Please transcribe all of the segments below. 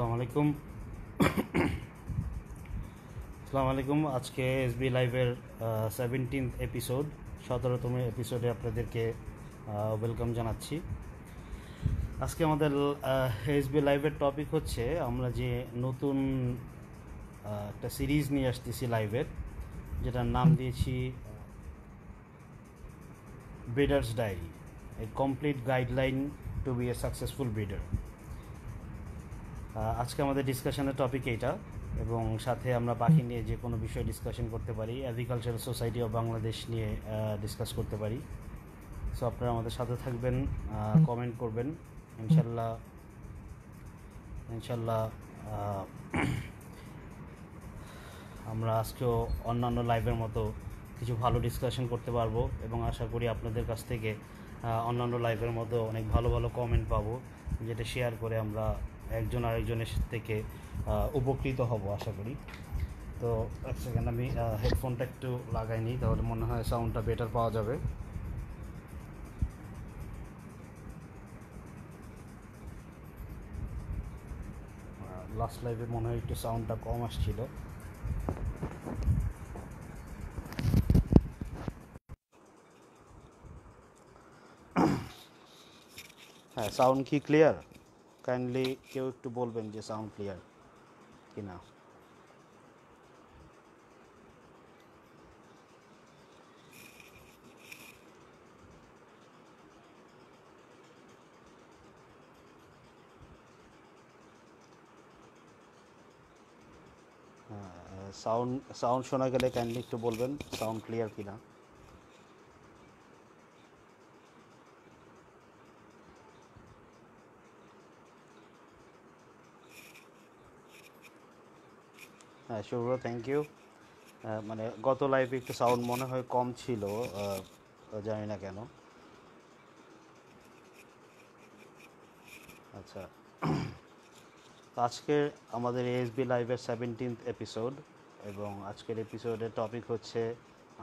আসসালামু আলাইকুম আসসালামু আলাইকুম আজকে এসবি লাইভের সেভেন্টিন্থ এপিসোড সতেরোতম এপিসোডে আপনাদেরকে ওয়েলকাম জানাচ্ছি। আজকে আমাদের এসবি লাইভের টপিক হচ্ছে, আমরা যে নতুন একটা সিরিজ নিয়ে আসতেছি লাইভের, যেটার নাম দিয়েছি breeders diary a complete guideline to be a successful breeder আজকে আমাদের ডিসকাশনের টপিক এইটা এবং সাথে আমরা পাখি নিয়ে যে কোনো বিষয়ে ডিসকাশন করতে পারি অ্যাগ্রিকালচারাল সোসাইটি অফ বাংলাদেশ নিয়ে ডিসকাস করতে পারি। সো আপনারা আমাদের সাথে থাকবেন কমেন্ট করবেন ইনশাল্লাহ ইনশাল্লাহ আমরা আজকেও অন্যান্য লাইভের মতো কিছু ভালো ডিসকাশন করতে পারব এবং আশা করি আপনাদের কাছ থেকে অন্যান্য লাইভের মতো অনেক ভালো ভালো কমেন্ট পাবো যেটা শেয়ার করে আমরা একজন আরেকজনের থেকে উপকৃত হব আশা করি। তো এক সেকেন্ড আমি হেডফোনটা একটু লাগাই নিই, তাহলে মনে হয় সাউন্ডটা বেটার পাওয়া যাবে। লাস্ট লাইভে মনে হয় একটু সাউন্ডটা কম আসছিল। হ্যাঁ সাউন্ড কি ক্লিয়ার কাইন্ডলি কেউ একটু বলবেন যে সাউন্ড ক্লিয়ার কি না সাউন্ড সাউন্ড শোনা গেলে কাইন্ডলি একটু বলবেন সাউন্ড ক্লিয়ার কি শুভ্র থ্যাংক ইউ মানে গত লাইফে একটু সাউন্ড মনে হয় কম ছিল জানি না কেন। আচ্ছা। আজকে আমাদের এএসবি লাইভের সেভেন্টিন্থ এপিসোড এবং আজকের এপিসোডের টপিক হচ্ছে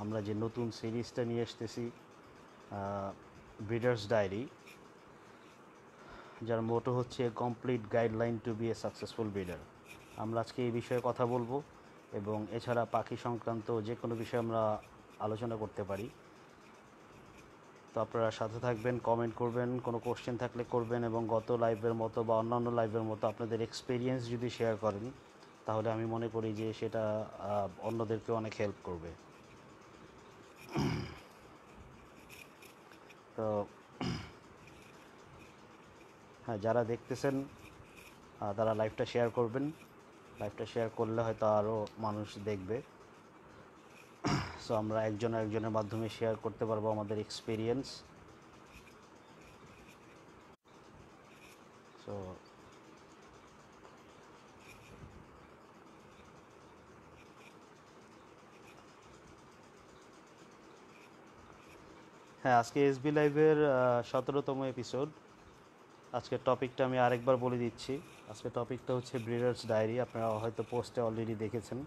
আমরা যে নতুন সিরিজটা নিয়ে এসতেছি ব্রিডার্স ডায়েরি যার মোটো হচ্ছে complete guideline to be a successful breeder আমরা আজকে এই বিষয়ে কথা বলব। এবং এছাড়া পাখি সংক্রান্ত যে কোনো বিষয়ে আমরা আলোচনা করতে পারি। তো আপনারা সাথে থাকবেন কমেন্ট করবেন, কোনো কোশ্চেন থাকলে করবেন এবং গত লাইভের মতো বা অন্যান্য লাইভের মতো আপনাদের এক্সপিরিয়েন্স যদি শেয়ার করেন, তাহলে আমি মনে করি যে সেটা অন্যদেরকে অনেক হেল্প করবে। তো হ্যাঁ যারা দেখতেছেন তারা লাইভটা শেয়ার করবেন। লাইভটা শেয়ার করলে হয়তো আরও মানুষ দেখবে। সো আমরা একজন একজনের মাধ্যমে শেয়ার করতে পারব আমাদের এক্সপিরিয়েন্স সো হ্যাঁ আজকে এসবি লাইভের সতেরোতম এপিসোড আজকের টপিকটা আমি আরেকবার বলে দিচ্ছি। আজকের টপিকটা হচ্ছে ব্রিডার্স ডায়েরি আপনারা হয়তো পোস্টে অলরেডি দেখেছেন।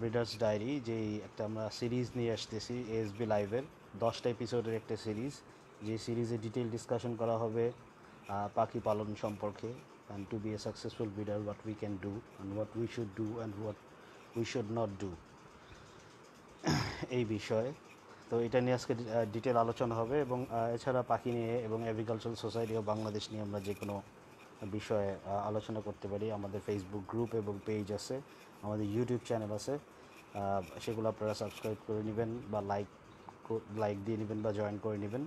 ব্রিডার্স ডায়েরি যেই একটা আমরা সিরিজ নিয়ে আসতেছি এসবি লাইভের দশটা এপিসোডের একটা সিরিজ যে সিরিজে ডিটেল ডিসকাশন করা হবে পাখি পালন সম্পর্কে and to be a successful breeder what we can do and what we should do and what we should not do এই বিষয়ে। তো এটা নিয়ে আজকে ডিটেল আলোচনা হবে, এবং এছাড়া পাখি নিয়ে এবং এগ্রিকালচারাল সোসাইটি অফ বাংলাদেশ নিয়ে আমরা যে কোনো বিষয়ে আলোচনা করতে পারি। আমাদের ফেসবুক গ্রুপ এবং পেজ আছে, আমাদের ইউটিউব চ্যানেল আছে। সেগুলো আপনারা সাবস্ক্রাইব করে নেবেন বা লাইক লাইক দিয়ে নেবেন বা জয়েন করে নেবেন।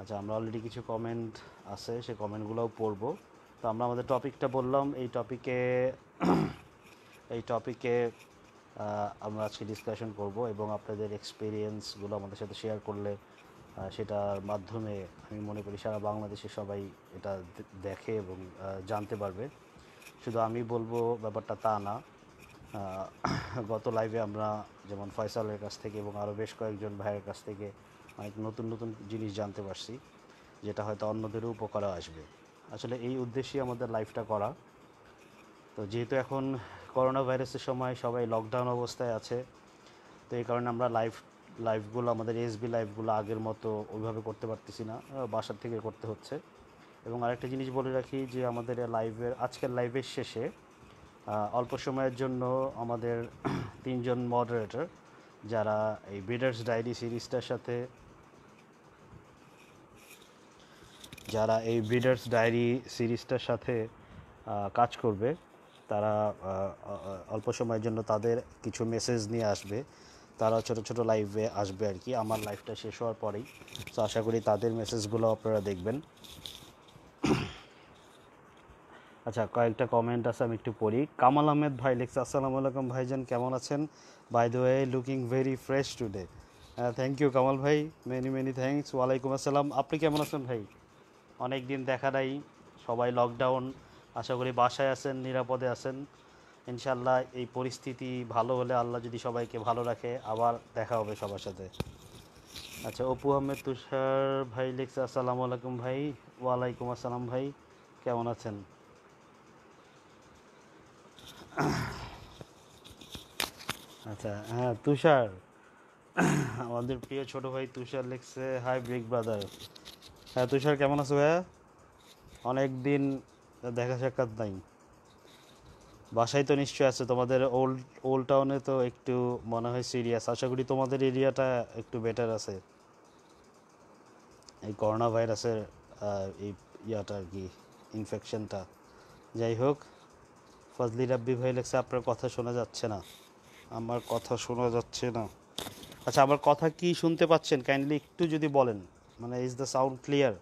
আচ্ছা আমরা অলরেডি কিছু কমেন্ট আছে সেই কমেন্টগুলোও পড়ব। তো আমরা আমাদের টপিকটা বললাম, এই টপিকে এই টপিকে আমরা আজকে ডিসকাশন করব এবং আপনাদের এক্সপিরিয়েন্সগুলো আমাদের সাথে শেয়ার করলে সেটার মাধ্যমে আমি মনে করি সারা বাংলাদেশে সবাই এটা দেখে এবং জানতে পারবে। শুধু আমি বলব ব্যাপারটা তা না গত লাইভে আমরা যেমন ফয়সালের কাছ থেকে এবং আরও বেশ কয়েকজন ভাইয়ের কাছ থেকে অনেক নতুন নতুন জিনিস জানতে পারছি, যেটা হয়তো অন্যদেরও উপকারে আসবে। আসলে এই উদ্দেশ্যেই আমাদের লাইভটা করা। তো যেহেতু এখন করোনা ভাইরাসের সময় সবাই লকডাউন অবস্থায় আছে, তো এই কারণে আমরা লাইভ লাইভগুলো আমাদের এসবি লাইভগুলো আগের মতো ওইভাবে করতে পারতেছি না বাসার থেকে করতে হচ্ছে। এবং আরেকটা জিনিস বলে রাখি যে, আমাদের লাইভের আজকের লাইভের শেষে অল্প সময়ের জন্য আমাদের তিনজন মডারেটর যারা এই ব্রিডার্স ডায়েরি সিরিজটার সাথে, যারা এই ব্রিডার্স ডায়েরি সিরিজটার সাথে কাজ করবে, তারা অল্প সময়ের জন্য তাদের কিছু মেসেজ নিয়ে আসবে। তারা ছোট ছোট লাইভে আসবে আর কি। আমার লাইভটা শেষ হওয়ার পরেই। তো আশা করি তাদের মেসেজগুলো আপনারা দেখবেন। আচ্ছা কয়েকটা কমেন্ট আছে, আমি একটু পড়ি। কামাল আহমেদ ভাই লিখছে, আসসালামু আলাইকুম ভাইজান, কেমন আছেন? By the way looking very fresh today thank you Kamal ভাই। মেনি মেনি থ্যাঙ্কস ওয়ালাইকুম আসসালাম। আপনি কেমন আছেন ভাই? অনেক দিন দেখা নাই। সবাই লকডাউন আশা করি বাসায় আছেন, নিরাপদে আছেন। ইনশাল্লাহ এই পরিস্থিতি ভালো হলে আল্লাহ যদি সবাইকে ভালো রাখে, আবার দেখা হবে সবার সাথে। আচ্ছা অপু আহমেদ তুষার ভাই লিখছে, আসসালামু আলাইকুম ভাই। ওয়ালাইকুম আসসালাম ভাই, কেমন আছেন? আচ্ছা হ্যাঁ তুষার। আমাদের প্রিয় ছোট ভাই তুষার লিখছে, হাই ব্রিক ব্রাদার। হ্যাঁ তুষার, কেমন আছো ভাইয়া? অনেক দিন দেখা সাক্ষাৎ নাই। বাসায় তো নিশ্চয়ই আছে। তোমাদের ওল্ড ওল্ড টাউনে তো একটু মনে হয় সিরিয়াস আশা করি তোমাদের এরিয়াটা একটু বেটার আছে। এই করোনা ভাইরাসের এই ইয়াটা আর কি ইনফেকশনটা যাই হোক, ফজলি রাব্বি ভাই লেখছে, আপনার কথা শোনা যাচ্ছে না। আমার কথা শোনা যাচ্ছে না। আচ্ছা আমার কথা কি শুনতে পাচ্ছেন? কাইন্ডলি একটু যদি বলেন। মানে ইজ দ্য সাউন্ড ক্লিয়ার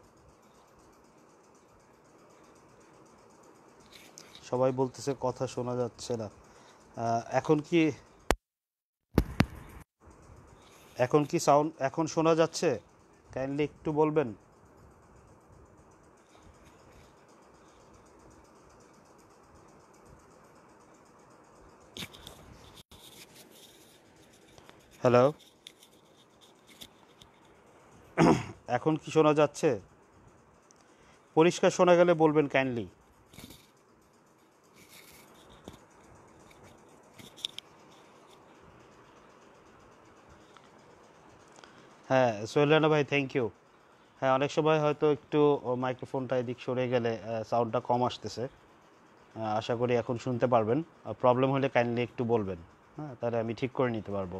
সবাই বলতেছে, কথা শোনা যাচ্ছে না। এখন কি এখন কি সাউন্ড এখন শোনা যাচ্ছে? কাইন্ডলি একটু বলবেন। হ্যালো এখন কি শোনা যাচ্ছে? পরিষ্কার শোনা গেলে বলবেন কাইন্ডলি হ্যাঁ সোহেলানা ভাই থ্যাংক ইউ হ্যাঁ অনেক সময় হয়তো একটু মাইক্রোফোনটা এদিক সরে গেলে সাউন্ডটা কম আসতেছে। আশা করি এখন শুনতে পারবেন। প্রবলেম হলে কাইন্ডলি একটু বলবেন। হ্যাঁ তাহলে আমি ঠিক করে নিতে পারব।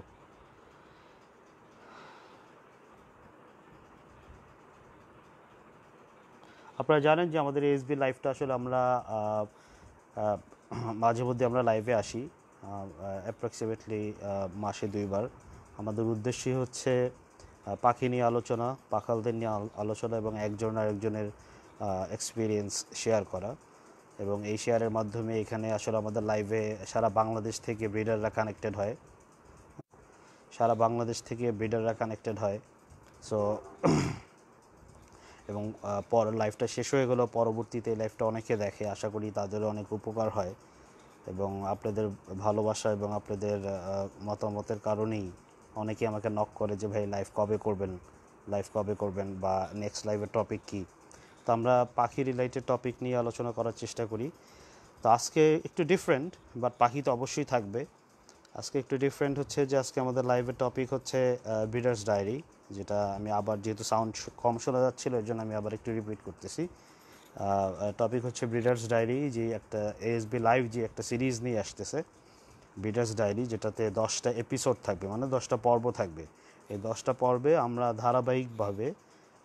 আপনারা জানেন যে আমাদের এসবি লাইভটা আসলে আমরা মাঝে মধ্যে আমরা লাইভে আসি অ্যাপ্রক্সিমেটলি মাসে দুইবার। আমাদের উদ্দেশ্যই হচ্ছে পাখি নিয়ে আলোচনা, পাখালদের নিয়ে আলোচনা এবং একজন আরেকজনের এক্সপিরিয়েন্স শেয়ার করা। এবং এই শেয়ারের মাধ্যমে এখানে আসলে আমাদের লাইভে সারা বাংলাদেশ থেকে ব্রিডাররা কানেক্টেড হয়। সারা বাংলাদেশ থেকে ব্রিডাররা কানেক্টেড হয়। সো এবং পর লাইফটা শেষ হয়ে গেলেও পরবর্তীতে লাইফটা অনেকে দেখে। আশা করি তাদেরও অনেক উপকার হয়। এবং আপনাদের ভালোবাসা এবং আপনাদের মতামতের কারণেই অনেকে আমাকে নক করে যে, ভাই লাইভ কবে করবেন? লাইভ কবে করবেন? বা নেক্সট লাইভের টপিক কী? তো আমরা পাখি রিলেটেড টপিক নিয়ে আলোচনা করার চেষ্টা করি। তো আজকে একটু ডিফারেন্ট বাট পাখি তো অবশ্যই থাকবে। আজকে একটু ডিফারেন্ট হচ্ছে যে, আজকে আমাদের লাইভের টপিক হচ্ছে ব্রিডার্স ডায়েরি যেটা আমি আবার যেহেতু সাউন্ড কম শোনা যাচ্ছিল, এর জন্য আমি আবার একটু রিপিট করতেছি। টপিক হচ্ছে ব্রিডার্স ডায়েরি যে একটা এএসবি লাইভ যে একটা সিরিজ নিয়ে আসতেছে। ব্রিডার্স ডায়েরি যেটাতে দশটা এপিসোড থাকবে মানে দশটা পর্ব থাকবে। এই দশটা পর্বে আমরা ধারাবাহিকভাবে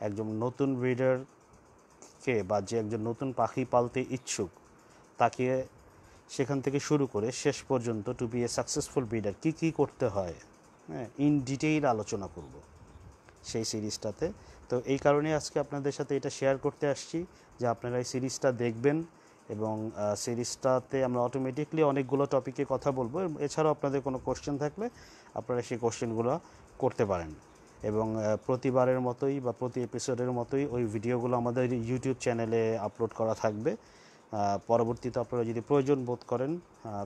একজন নতুন ব্রিডারকে বা যে একজন নতুন পাখি পালতে ইচ্ছুক, তাকে সেখান থেকে শুরু করে শেষ পর্যন্ত to be a successful breeder কী কী করতে হয় হ্যাঁ ইন ডিটেইল আলোচনা করব সেই সিরিজটাতে। তো এই কারণে আজকে আপনাদের সাথে এটা শেয়ার করতে আসছি, যে আপনারা এই সিরিজটা দেখবেন এবং সিরিজটাতে আমরা অটোমেটিকলি অনেকগুলো টপিকে কথা বলব। এছাড়াও আপনাদের কোনো কোশ্চেন থাকলে আপনারা সেই কোশ্চেনগুলো করতে পারেন। এবং প্রতিবারের মতোই বা প্রতি এপিসোডের মতোই ওই ভিডিওগুলো আমাদের ইউটিউব চ্যানেলে আপলোড করা থাকবে। পরবর্তীতে আপনারা যদি প্রয়োজন বোধ করেন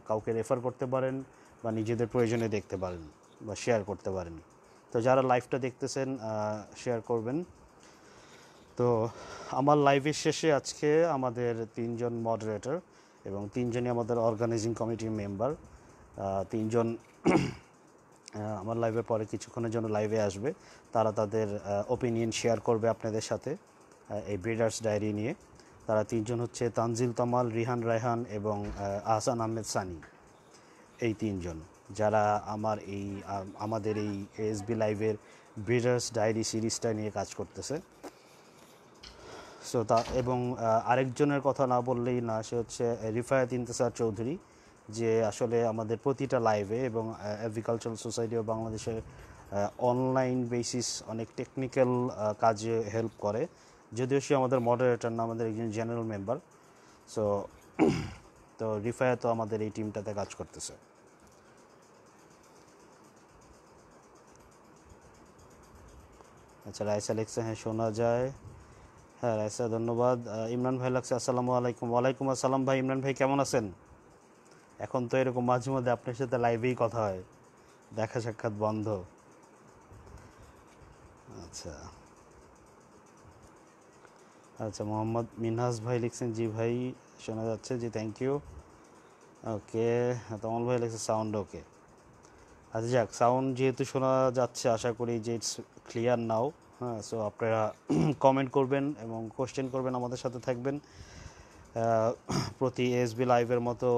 কাউকে রেফার করতে পারেন বা নিজেদের প্রয়োজনে দেখতে পারেন বা শেয়ার করতে পারেন। তো যারা লাইভটা দেখতেছেন শেয়ার করবেন। তো আমার লাইভের শেষে আজকে আমাদের তিনজন মডারেটর এবং তিনজনই আমাদের অর্গানাইজিং কমিটির মেম্বার তিনজন আমার লাইভের পরে কিছুক্ষণের জন্য লাইভে আসবে। তারা তাদের ওপিনিয়ন শেয়ার করবে আপনাদের সাথে এই ব্রিডার্স ডায়েরি নিয়ে। তারা তিনজন হচ্ছে তানজিল তামাল, রিহান রায়হান এবং আহসান আহমেদ সানি। এই তিনজন যারা আমার এই আমাদের এই এসবি লাইভের ব্রিডার্স ডায়েরি সিরিজটা নিয়ে কাজ করতেছে। সো তা এবং আরেকজনের কথা না বললেই না, সে হচ্ছে রিফায়াত ইন্তেসার চৌধুরী, যে আসলে আমাদের প্রতিটা লাইভে এবং এগ্রিকালচারাল সোসাইটি অফ বাংলাদেশের অনলাইন বেসিস অনেক টেকনিক্যাল কাজে হেল্প করে। যদিও সে আমাদের মডারেটর না, আমাদের একজন জেনারেল মেম্বার সো তো রিফায়াতও আমাদের এই টিমটাতে কাজ করতেছে। আচ্ছা রাইস লিখছে হ্যাঁ শোনা যায়। হ্যাঁ রাইসা, ধন্যবাদ। ইমরান ভাই লাগছে, আসসালামু আলাইকুম। ওয়ালাইকুম আসসালাম ভাই। ইমরান ভাই, কেমন আছেন? এখন তো এরকম মাঝে মধ্যে আপনার সাথে লাইভেই কথা হয়। দেখা সাক্ষাৎ বন্ধ। আচ্ছা। আচ্ছা মোহাম্মদ মিনহাস ভাই লিখছেন, জি ভাই, শোনা যাচ্ছে। জি থ্যাংক ইউ ওকে তমল ভাই লিখছে সাউন্ড ওকে আচ্ছা যাক সাউন্ড যেহেতু শোনা যাচ্ছে, আশা করি যে ইটস ক্লিয়ার নাও হ্যাঁ সো আপনারা কমেন্ট করবেন এবং কোশ্চেন করবেন, আমাদের সাথে থাকবেন। প্রতি এসবি লাইভের মতো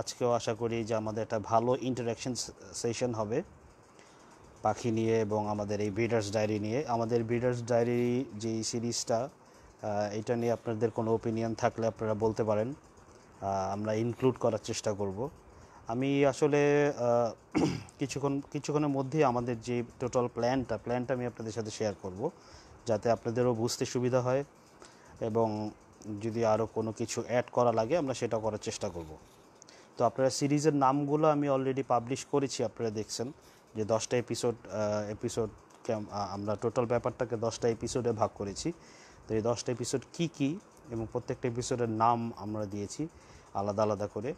আজকেও আশা করি যে আমাদের একটা ভালো ইন্টারাকশন সেশন হবে। পাখি নিয়ে এবং আমাদের এই ব্রিডার্স ডায়েরি নিয়ে। আমাদের ব্রিডার্স ডায়েরি যে সিরিজটা এটা নিয়ে আপনাদের কোনো ওপিনিয়ন থাকলে আপনারা বলতে পারেন। আমরা ইনক্লুড করার চেষ্টা করব। আমি আসলে কিছুক্ষণ, কিছুক্ষণের মধ্যেই আমাদের যে টোটাল প্ল্যানটা প্ল্যানটা আমি আপনাদের সাথে শেয়ার করব, যাতে আপনাদেরও বুঝতে সুবিধা হয় এবং যদি আরও কোনো কিছু অ্যাড করা লাগে, আমরা সেটা করার চেষ্টা করব। তো আপনারা সিরিজের নামগুলো আমি অলরেডি পাবলিশ করেছি, আপনারা দেখছেন যে দশটা এপিসোড এপিসোডকে আমরা টোটাল ব্যাপারটাকে দশটা এপিসোডে ভাগ করেছি। তো এই দশটা এপিসোড কি কি এবং প্রত্যেকটা এপিসোডের নাম আমরা দিয়েছি, আলাদা আলাদা করে।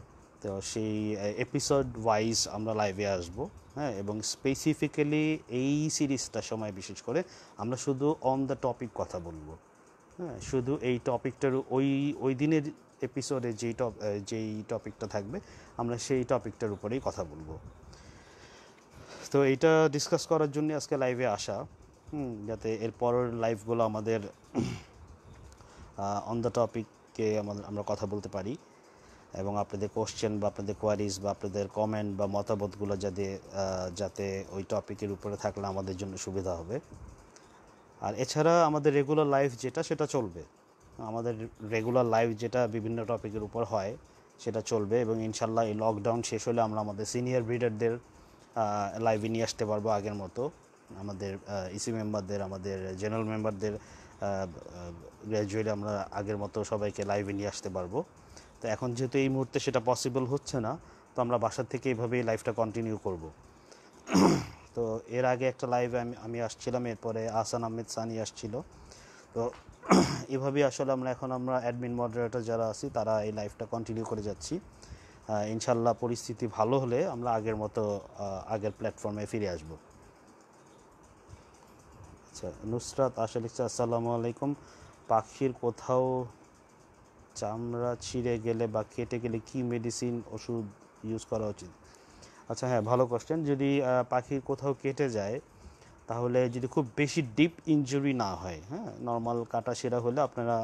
তো সেই এপিসোড ওয়াইজ আমরা লাইভে আসব হ্যাঁ এবং স্পেসিফিক্যালি এই সিরিজটা সময় বিশেষ করে আমরা শুধু অন দ্য টপিক কথা বলব হ্যাঁ শুধু এই টপিকটার ওই ওই দিনের এপিসোডে যেই টপ যেই টপিকটা থাকবে আমরা সেই টপিকটার উপরেই কথা বলব। তো এইটা ডিসকাস করার জন্য আজকে লাইভে আসা হুম, যাতে এর পরের লাইভগুলো আমাদের অন দ্য টপিককে আমাদের আমরা কথা বলতে পারি। এবং আপনাদের কোশ্চেন বা আপনাদের কোয়ারিজ বা আপনাদের কমেন্ট বা মতামতগুলো যাতে যাতে ওই টপিকের উপরে থাকলে আমাদের জন্য সুবিধা হবে। আর এছাড়া আমাদের রেগুলার লাইফ যেটা, সেটা চলবে। আমাদের রেগুলার লাইফ যেটা বিভিন্ন টপিকের উপর হয়, সেটা চলবে এবং ইনশাল্লাহ এই লকডাউন শেষ হলে আমরা আমাদের সিনিয়র ব্রিডারদের লাইভে নিয়ে আসতে পারব আগের মতো। আমাদের ইসি মেম্বারদের আমাদের জেনারেল মেম্বারদের গ্র্যাজুয়েলি আমরা আগের মতো সবাইকে লাইভে নিয়ে আসতে পারব। তো এখন যেহেতু এই মুহূর্তে সেটা পসিবল হচ্ছে না, তো আমরা বাসার থেকে এইভাবেই লাইভটা কন্টিনিউ করব। তো এর আগে একটা লাইভে আমি আমি আসছিলাম, এরপরে আসান আহমেদ সানি আসছিল। তো এভাবেই আসলে আমরা, এখন আমরা অ্যাডমিন মডারেটর যারা আছি, তারা এই লাইভটা কন্টিনিউ করে যাচ্ছি। ইনশাল্লাহ পরিস্থিতি ভালো হলে আমরা আগের মতো আগের প্ল্যাটফর্মে ফিরে আসব। আচ্ছা নুসরাত আশা লিখছে, আসসালামু আলাইকুম। পাখির কোথাও চামড়া ছিঁড়ে গেলে বা কেটে গেলে কি মেডিসিন ওষুধ ইউজ করা উচিত? আচ্ছা হ্যাঁ ভালো কোশ্চেন যদি পাখির কোথাও কেটে যায়, তাহলে যদি খুব বেশি ডিপ ইনজুরি না হয় হ্যাঁ নর্মাল কাটা সেরা হলে আপনারা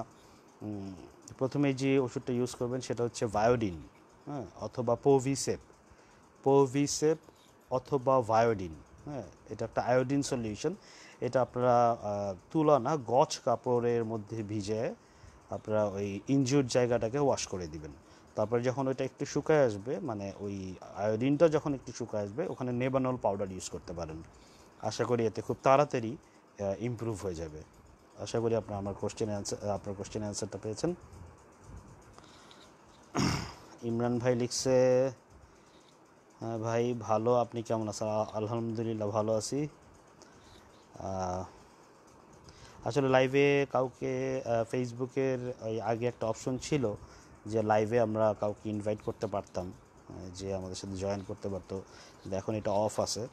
প্রথমে যে ওষুধটা ইউজ করবেন সেটা হচ্ছে ভায়োডিন হ্যাঁ অথবা পোভিসেপ পোভিসেপ অথবা ভায়োডিন হ্যাঁ এটা একটা আয়োডিন সলিউশন এটা আপনারা তুলা না গছ কাপড়ের মধ্যে ভিজে আপনারা ওই ইনজুর্ড জায়গাটাকে ওয়াশ করে দিবেন। তারপরে যখন ওইটা একটু শুকায় আসবে মানে ওই আয়োডিনটা যখন একটু শুকায় আসবে, ওখানে নেবানল পাউডার ইউজ করতে পারেন। আশা করি এতে খুব তাড়াতাড়ি ইমপ্রুভ হয়ে যাবে। আশা করি আপনার আমার কোশ্চেন অ্যান্সার আপনার কোশ্চেন অ্যান্সারটা পেয়েছেন। ইমরান ভাই লিখছে হ্যাঁ ভাই, ভালো, আপনি কেমন আছেন? আলহামদুলিল্লাহ, ভালো আছি। আসলে লাইভে কাউকে ফেসবুকের আগে একটা অপশন ছিল যে লাইভে আমরা কাউকে ইনভাইট করতে পারতাম যে আমাদের সাথে জয়েন করতে পারতো। কিন্তু এখন এটা অফ আছে।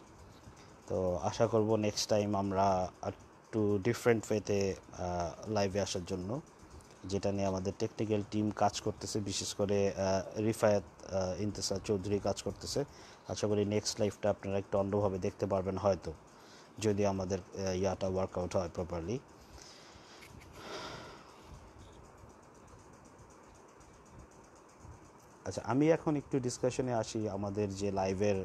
তো আশা করব নেক্সট টাইম আমরা একটু ডিফারেন্ট ওয়েতে লাইভে আসার জন্য, যেটা নিয়ে আমাদের টেকনিক্যাল টিম কাজ করতেছে, বিশেষ করে রিফায়াত ইন্তেসার চৌধুরী কাজ করতেছে। আশা করি নেক্সট লাইফটা আপনারা একটু অন্যভাবে দেখতে পারবেন হয়তো, যদি আমাদের ইয়াটা ওয়ার্কআউট হয় প্রপারলি আচ্ছা আমি এখন একটু ডিসকাশনে আসি আমাদের যে লাইভের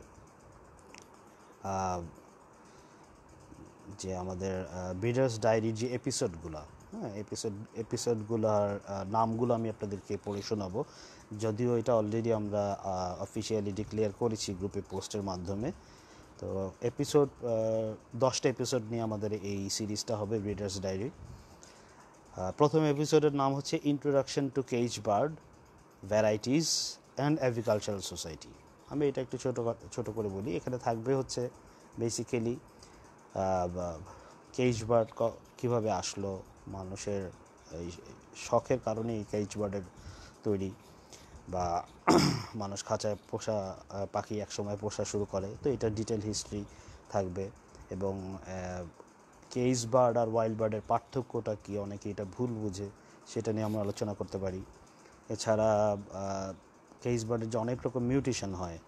যে আমাদের ব্রিডার্স ডায়েরির যে এপিসোডগুলো হ্যাঁ এপিসোড এপিসোডগুলোর নামগুলো আমি আপনাদেরকে পড়ে শোনাবো। যদিও এটা অলরেডি আমরা অফিসিয়ালি ডিক্লেয়ার করেছি গ্রুপে পোস্টের মাধ্যমে। তো এপিসোড দশটা এপিসোড নিয়ে আমাদের এই সিরিজটা হবে ব্রিডার্স ডায়েরি প্রথম এপিসোডের নাম হচ্ছে introduction to cage bird varieties and agricultural society আমি এটা একটু ছোটো ছোটো করে বলি। এখানে থাকবে হচ্ছে বেসিক্যালি কেজ বার্ড কীভাবে আসলো, মানুষের এই শখের কারণে এই কেজ বার্ডের তৈরি বা মানুষ খাঁচায় পোষা পাখি একসময় পোষা শুরু করে। তো এটার ডিটেল হিস্ট্রি থাকবে এবং কেজ বার্ড আর ওয়াইল্ড বার্ডের পার্থক্যটা কী, অনেকে এটা ভুল বুঝে, সেটা নিয়ে আমরা আলোচনা করতে পারি। এছাড়া কেজ বার্ডের যে অনেক রকম মিউটেশন হয়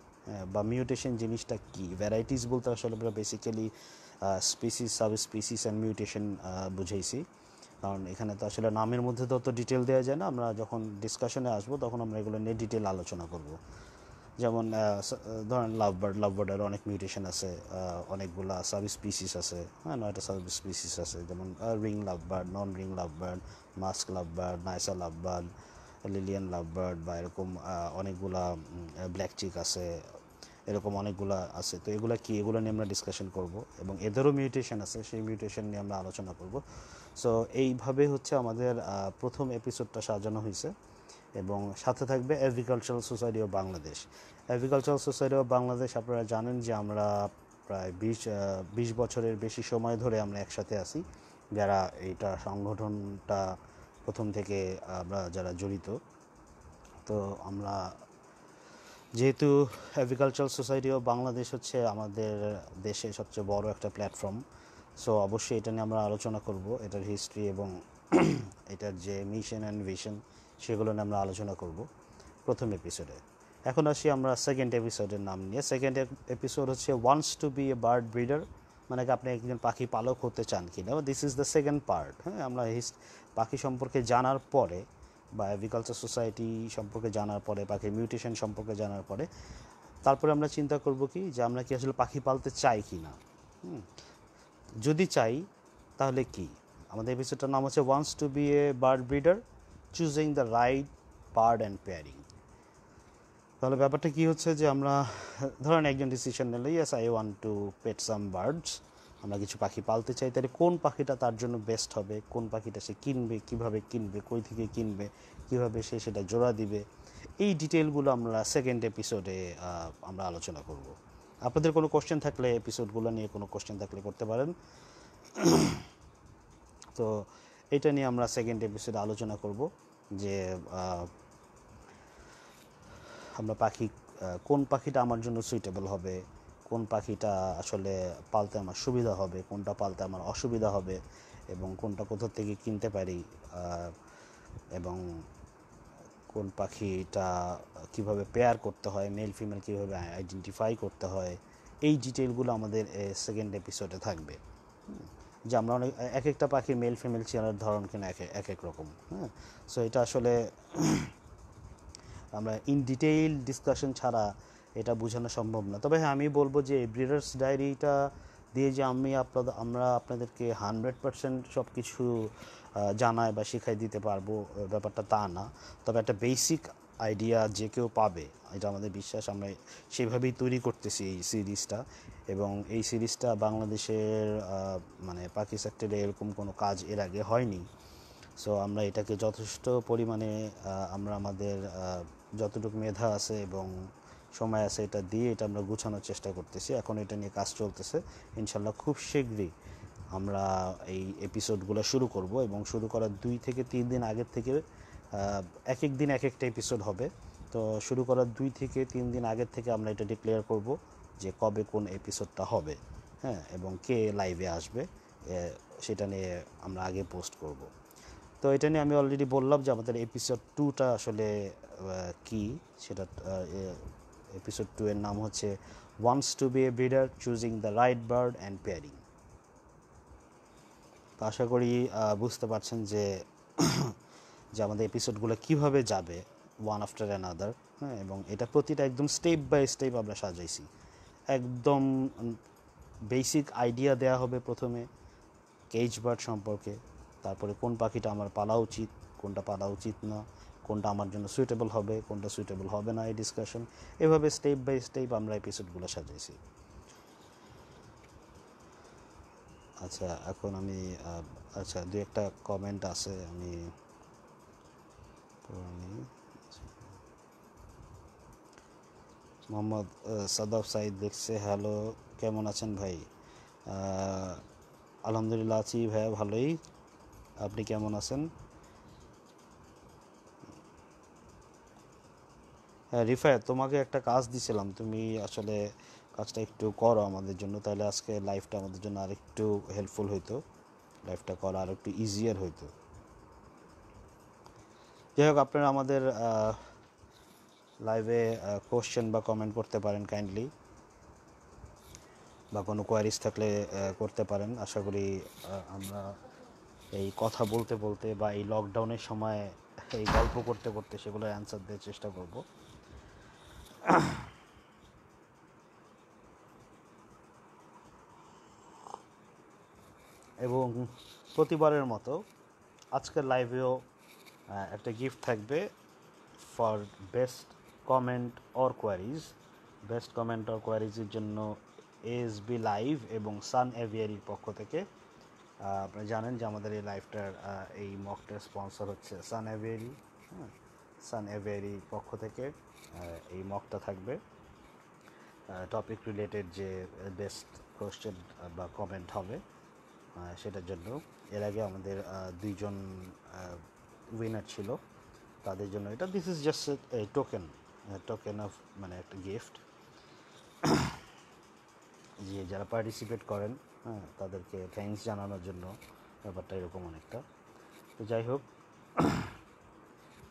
বা মিউটেশন জিনিসটা কী? ভ্যারাইটিস বলতে আসলে আমরা basically species sub species and mutation বুঝাইছি। কারণ এখানে তো আসলে নামের মধ্যে তো অত ডিটেল দেওয়া যায় না। আমরা যখন ডিসকাশনে আসব, তখন আমরা এগুলো নিয়ে ডিটেল আলোচনা করব। যেমন ধরেন লাভ বার্ড লাভ বার্ডের অনেক মিউটেশন আছে অনেকগুলা সাব স্পিসিস আছে হ্যাঁ নয়টা সাব স্পিসিস আছে। যেমন ring love bird non ring love bird mask love bird Nyasa love bird Lilian love bird বা এরকম অনেকগুলা ব্ল্যাক চিক আছে, এরকম অনেকগুলা আছে। তো এগুলো কি, এগুলো নিয়ে আমরা ডিসকাশন করব এবং এদেরও মিউটেশন আছে, সেই মিউটেশন নিয়ে আমরা আলোচনা করব। সো এইভাবে হচ্ছে আমাদের প্রথম এপিসোডটা সাজানো হয়েছে এবং সাথে থাকবে agricultural society of Bangladesh agricultural society of Bangladesh আপনারা জানেন যে আমরা প্রায় বিশ বিশ বছরের বেশি সময় ধরে আমরা একসাথে আছি। যারা এইটা সংগঠনটা প্রথম থেকে আমরা যারা জড়িত, তো আমরা যেহেতু এগ্রিকালচারাল সোসাইটি অফ বাংলাদেশ হচ্ছে আমাদের দেশে সবচেয়ে বড় একটা প্ল্যাটফর্ম সো অবশ্যই এটা নিয়ে আমরা আলোচনা করব, এটার হিস্ট্রি এবং এটার যে মিশন অ্যান্ড ভিশন সেগুলো নিয়ে আমরা আলোচনা করব প্রথম এপিসোডে এখন আসি আমরা সেকেন্ড এপিসোডের নাম নিয়ে। সেকেন্ড এপিসোড হচ্ছে wants to be a bird breeder মানে আপনি একজন পাখি পালক হতে চান কি না this is the second part হ্যাঁ আমরা পাখি সম্পর্কে জানার পরে বা অ্যাগ্রিকালচার সোসাইটি সম্পর্কে জানার পরে, পাখির মিউটেশন সম্পর্কে জানার পরে, তারপরে আমরা চিন্তা করব কি যে আমরা কি আসলে পাখি পালতে চাই কি না। যদি চাই, তাহলে কি? আমাদের এপিসোডটার নাম হচ্ছে wants to be a bird breeder choosing the right bird and pairing তাহলে ব্যাপারটা কি হচ্ছে যে আমরা, ধরেন একজন ডিসিশন নিলে yes I want to pet some birds আমরা কিছু পাখি পালতে চাই, তাহলে কোন পাখিটা তার জন্য বেস্ট হবে? কোন পাখিটা সে কিনবে, কীভাবে কিনবে, কই থেকে কিনবে, কীভাবে সে সেটা জোড়া দিবে? এই ডিটেলগুলো আমরা সেকেন্ড এপিসোডে আমরা আলোচনা করব। আপনাদের কোনো কোশ্চেন থাকলে এপিসোডগুলো নিয়ে কোনো কোশ্চেন থাকলে করতে পারেন। তো এটা নিয়ে আমরা সেকেন্ড এপিসোডে আলোচনা করব যে আমরা পাখি কোন পাখিটা আমার জন্য সুইটেবল হবে? কোন পাখিটা আসলে পালতে আমার সুবিধা হবে, কোনটা পালতে আমার অসুবিধা হবে এবং কোনটা কোথা থেকে কিনতে পারি এবং কোন পাখিটা কীভাবে পেয়ার করতে হয় মেল ফিমেল কীভাবে আইডেন্টিফাই করতে হয়, এই ডিটেলগুলো আমাদের সেকেন্ড এপিসোডে থাকবে। যে আমরা অনেক এক একটা পাখির মেল ফিমেল চেনার ধরন কিনা এক এক এক রকম হ্যাঁ সো এটা আসলে আমরা ইন ডিটেইল ডিসকাশন ছাড়া এটা বোঝানো সম্ভব না। তবে হ্যাঁ আমি বলব যে ব্রিডার্স ডায়েরিটা দিয়ে যে আমি আপনাদের আমরা আপনাদেরকে হান্ড্রেড পারসেন্ট সব কিছু জানায় বা শেখাই দিতে পারব ব্যাপারটা তা না। তবে একটা বেসিক আইডিয়া যে কেউ পাবে, এটা আমাদের বিশ্বাস, আমরা সেভাবেই তৈরি করতেছি এই সিরিজটা এবং এই সিরিজটা বাংলাদেশের মানে পাখি সেক্টরে এরকম কোনো কাজ এর আগে হয়নি। সো আমরা এটাকে যথেষ্ট পরিমাণে আমরা আমাদের যতটুকু মেধা আছে এবং সময় আছে এটা দিয়ে এটা আমরা গুছানোর চেষ্টা করতেছি। এখন এটা নিয়ে কাজ চলতেছে। ইনশাল্লাহ খুব শীঘ্রই আমরা এই এপিসোডগুলো শুরু করব এবং শুরু করার দুই থেকে তিন দিন আগের থেকে এক এক দিন এক একটা এপিসোড হবে। তো শুরু করার দুই থেকে তিন দিন আগের থেকে আমরা এটা ডিক্লেয়ার করব যে কবে কোন এপিসোডটা হবে হ্যাঁ এবং কে লাইভে আসবে সেটা নিয়ে আমরা আগে পোস্ট করব। তো এটা নিয়ে আমি অলরেডি বললাম যে আমাদের এপিসোড টুটা আসলে কি? সেটা এপিসোড টু এর নাম হচ্ছে wants to be a breeder choosing the right bird and pairing তো আশা করি বুঝতে পারছেন যে যে আমাদের এপিসোডগুলো কীভাবে যাবে ওয়ান আফটার অ্যানাদার হ্যাঁ এবং এটা প্রতিটা একদম স্টেপ বাই স্টেপ আমরা সাজাইছি। একদম বেসিক আইডিয়া দেয়া হবে প্রথমে কেজ বার্ড সম্পর্কে, তারপরে কোন পাখিটা আমার পালা উচিত, কোনটা পালা উচিত না কোনটা আমার জন্য সুইটেবল হবে, কোনটা সুইটেবল হবে না এই ডিসকাশন এভাবে স্টেপ বাই স্টেপ আমরা এপিসোডগুলো সাজাইছি। আচ্ছা এখন আমি আচ্ছা দু একটা কমেন্ট আছে, আমি মোহাম্মদ সাদাব সাইদ দেখছে হ্যালো কেমন আছেন ভাই? আলহামদুলিল্লাহ আছি ভাইয়া, ভালোই। আপনি কেমন আছেন? হ্যাঁ রিফায় তোমাকে একটা কাজ দিছিলাম। তুমি আসলে কাজটা একটু করো আমাদের জন্য, তাহলে আজকে লাইফটা আমাদের জন্য আরেকটু হেল্পফুল হইতো। লাইফটা করা আর একটু ইজিয়ার হইতো। যাই হোক, আপনারা আমাদের লাইভে কোশ্চেন বা কমেন্ট করতে পারেন কাইন্ডলি বা কোনো কোয়ারিজ থাকলে করতে পারেন। আশা করি আমরা এই কথা বলতে বলতে বা এই লকডাউনের সময় এই গল্প করতে করতে সেগুলো অ্যান্সার দেওয়ার চেষ্টা করব। এবং প্রতিবারের মতো আজকের লাইভেও একটা গিফট থাকবে for best comment or queries best comment or কোয়ারিজের জন্য এস বি লাইভ এবং সান এভিয়ারির পক্ষ থেকে আপনারা জানেন যে আমাদের এই লাইভটার এই মকটার স্পন্সর হচ্ছে সান এভিয়ারি হ্যাঁ সান এভিয়ারির পক্ষ থেকে। এই মকটা থাকবে। টপিক রিলেটেড যে বেস্ট কোশ্চেন বা কমেন্ট হবে সেটার জন্য। এর আগে আমাদের দুইজন উইনার ছিল। তাদের জন্য এটা দিস ইজ জাস্ট এই টোকেন টোকেন অফ মানে একটা গিফট যে যারা পার্টিসিপেট করেন হ্যাঁ তাদেরকে থ্যাঙ্কস জানানোর জন্য ব্যাপারটা এরকম অনেকটা। তো যাই হোক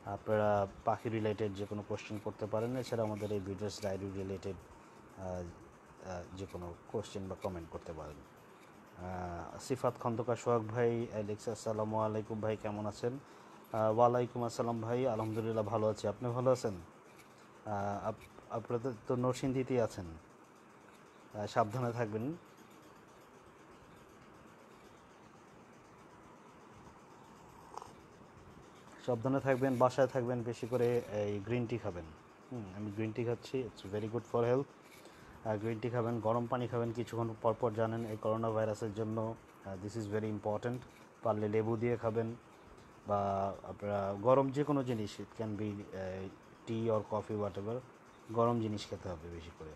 আপনারা পাখি রিলেটেড যে কোনো কোশ্চেন করতে পারেন। এছাড়া আমাদের এই ভিডিওস ডায়েরি রিলেটেড যে কোনো কোশ্চেন বা কমেন্ট করতে পারেন। সিফাত খন্দকার সোহাগ ভাই লিখছে আসসালামু আলাইকুম ভাই কেমন আছেন? ওয়ালাইকুম আসসালাম ভাই আলহামদুলিল্লাহ ভালো আছি। আপনি ভালো আছেন? আহ, আপ- আপনারা তো নরসিংদীতেই আছেন। সাবধানে থাকবেন। সাবধানে থাকবেন বাসায় থাকবেন বেশি করে এই গ্রিন টি খাবেন। হুম, আমি গ্রিন টি খাচ্ছি it's very good for health green tea খাবেন গরম পানি খাবেন কিছুক্ষণ পর পর জানেন এই করোনা ভাইরাসের জন্য দিস ইজ ভেরি ইম্পর্ট্যান্ট পারলে লেবু দিয়ে খাবেন বা আপনারা গরম যে কোনো জিনিস it can be tea or coffee whatever গরম জিনিস খেতে হবে বেশি করে।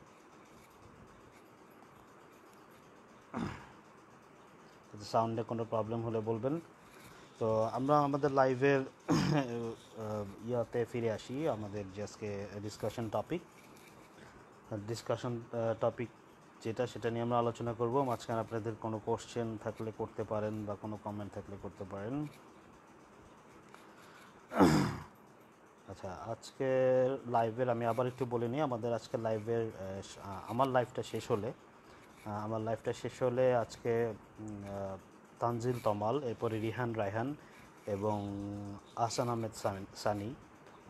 সাউন্ডে কোনো প্রবলেম হলে বলবেন। তো আমরা আমাদের লাইভের ইয়াতে ফিরে আসি, আমাদের যে আজকে ডিসকাশন টপিক ডিসকাশন টপিক যেটা, সেটা নিয়ে আমরা আলোচনা করব। মাঝখানে আপনাদের কোনো কোশ্চেন থাকলে করতে পারেন বা কোনো কমেন্ট থাকলে করতে পারেন। আচ্ছা আজকে লাইভের আমি আবার একটু বলে নিই, আমাদের আজকে লাইভের আমার লাইভটা শেষ হলে আমার লাইভটা শেষ হলে আজকে তানজিল তমাল, এরপরে রিহান রায়হান এবং আহসান আহমেদ সানি-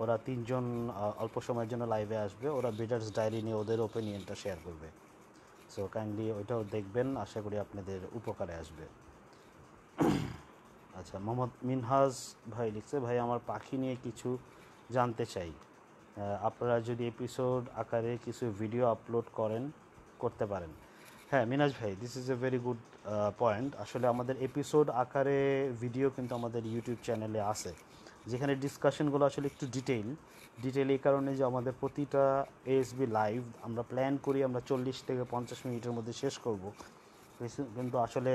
ওরা তিনজন অল্প সময়ের জন্য লাইভে আসবে। ওরা বিডার্স ডায়েরি নিয়ে ওদের ওপিনিয়নটা শেয়ার করবে। সো কাইন্ডলি ওইটাও দেখবেন। আশা করি আপনাদের উপকারে আসবে। আচ্ছা মোহাম্মদ মিনহাজ ভাই লিখছে, ভাই, আমার পাখি নিয়ে কিছু জানতে চাই। আপনারা যদি এপিসোড আকারে কিছু ভিডিও আপলোড করেন, করতে পারেন। হ্যাঁ মিনাজ ভাই this is a very good point আসলে আমাদের এপিসোড আকারে ভিডিও কিন্তু আমাদের ইউটিউব চ্যানেলে আছে, যেখানে ডিসকাশনগুলো আসলে একটু ডিটেইল ডিটেইল এই কারণে যে আমাদের প্রতিটা এএসবি লাইভ আমরা প্ল্যান করি, আমরা চল্লিশ থেকে পঞ্চাশ মিনিটের মধ্যে শেষ করব। কিন্তু- আসলে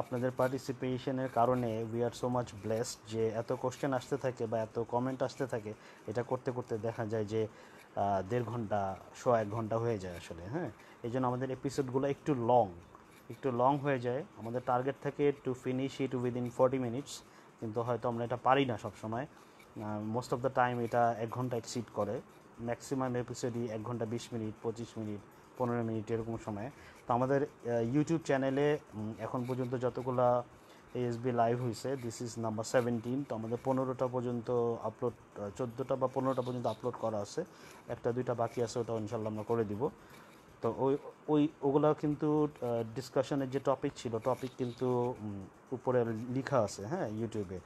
আপনাদের পার্টিসিপেশনের কারণে we are so much blessed যে এত কোশ্চেন আসতে থাকে বা এত কমেন্ট আসতে থাকে, এটা করতে করতে দেখা যায় যে দেড় ঘণ্টা শো এক ঘণ্টা হয়ে যায় আসলে হ্যাঁ। এই জন্য আমাদের এপিসোডগুলো একটু লং একটু লং হয়ে যায়। আমাদের টার্গেট থাকে to finish it within forty minutes কিন্তু হয়তো আমরা এটা পারি না সবসময়। মোস্ট অফ দ্য টাইম এটা এক ঘণ্টা এক্সিড করে। ম্যাক্সিমাম এপিসোডই এক ঘণ্টা বিশ মিনিট, পঁচিশ মিনিট, পনেরো মিনিট এরকম সময়। তো আমাদের ইউটিউব চ্যানেলে এখন পর্যন্ত যতগুলা এএসবি লাইভ হয়েছে দিস ইজ নাম্বার সেভেন্টিন তো আমাদের পনেরোটা পর্যন্ত আপলোড চোদ্দোটা বা পনেরোটা পর্যন্ত আপলোড করা আছে। একটা, দুইটা বাকি আছে ওটা ইনশাল্লাহ আমরা করে দিব। তো ওই ওই, ওগুলো কিন্তু ডিসকাশনের যে টপিক ছিল টপিক কিন্তু উপরে লেখা আছে হ্যাঁ ইউটিউবে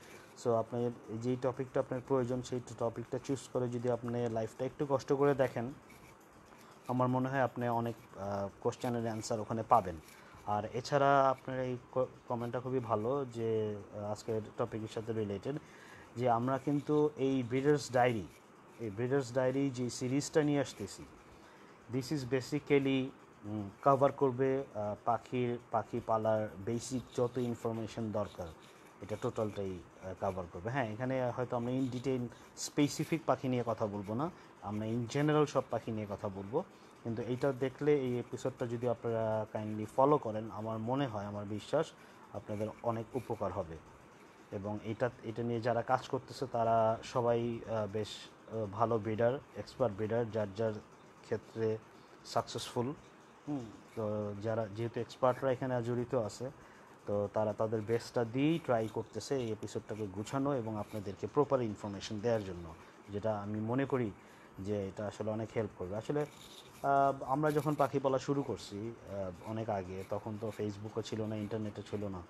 সো আপনার যেই টপিকটা আপনার প্রয়োজন, সেই টপিকটা চুজ করে যদি আপনি লাইফটা একটু কষ্ট করে দেখেন, আমার মনে হয় আপনি অনেক কোশ্চেনের অ্যান্সার ওখানে পাবেন। আর এছাড়া আপনার এই কমেন্টটা খুবই ভালো যে আজকের টপিকের সাথে রিলেটেড যে আমরা কিন্তু এই ব্রিডার্স ডায়েরি এই ব্রিডার্স ডায়েরি যে সিরিজটা নিয়ে আসতেছি দিস ইজ বেসিক্যালি কভার করবে পাখির, পাখি পালার বেসিক যত ইনফরমেশন দরকার, এটা টোটালটাই কভার করবে। হ্যাঁ এখানে হয়তো আমরা ইন ডিটেইল স্পেসিফিক পাখি নিয়ে কথা বলব না, আমরা ইন জেনারেল সব পাখি নিয়ে কথা বলব। কিন্তু এইটা দেখলে এই এপিসোডটা যদি আপনারা কাইন্ডলি ফলো করেন, আমার মনে হয়, আমার বিশ্বাস, আপনাদের অনেক উপকার হবে। এবং এটা এটা নিয়ে যারা কাজ করতেছে, তারা সবাই বেশ ভালো ব্রিডার এক্সপার্ট ব্রিডার যার যার ক্ষেত্রে সাকসেসফুল তো যারা যেহেতু এক্সপার্টরা এখানে জড়িত আছে তো তারা তাদের বেস্টটা দিয়েই ট্রাই করতেছে এই এপিসোডটাকে গুছানো এবং আপনাদেরকে প্রপার ইনফরমেশন দেওয়ার জন্য যেটা আমি মনে করি যে এটা আসলে অনেক হেল্প করবে। আসলে আমরা যখন পাখি পালা শুরু করছি অনেক আগে তখন তো ফেসবুকও ছিল না ইন্টারনেটও ছিল না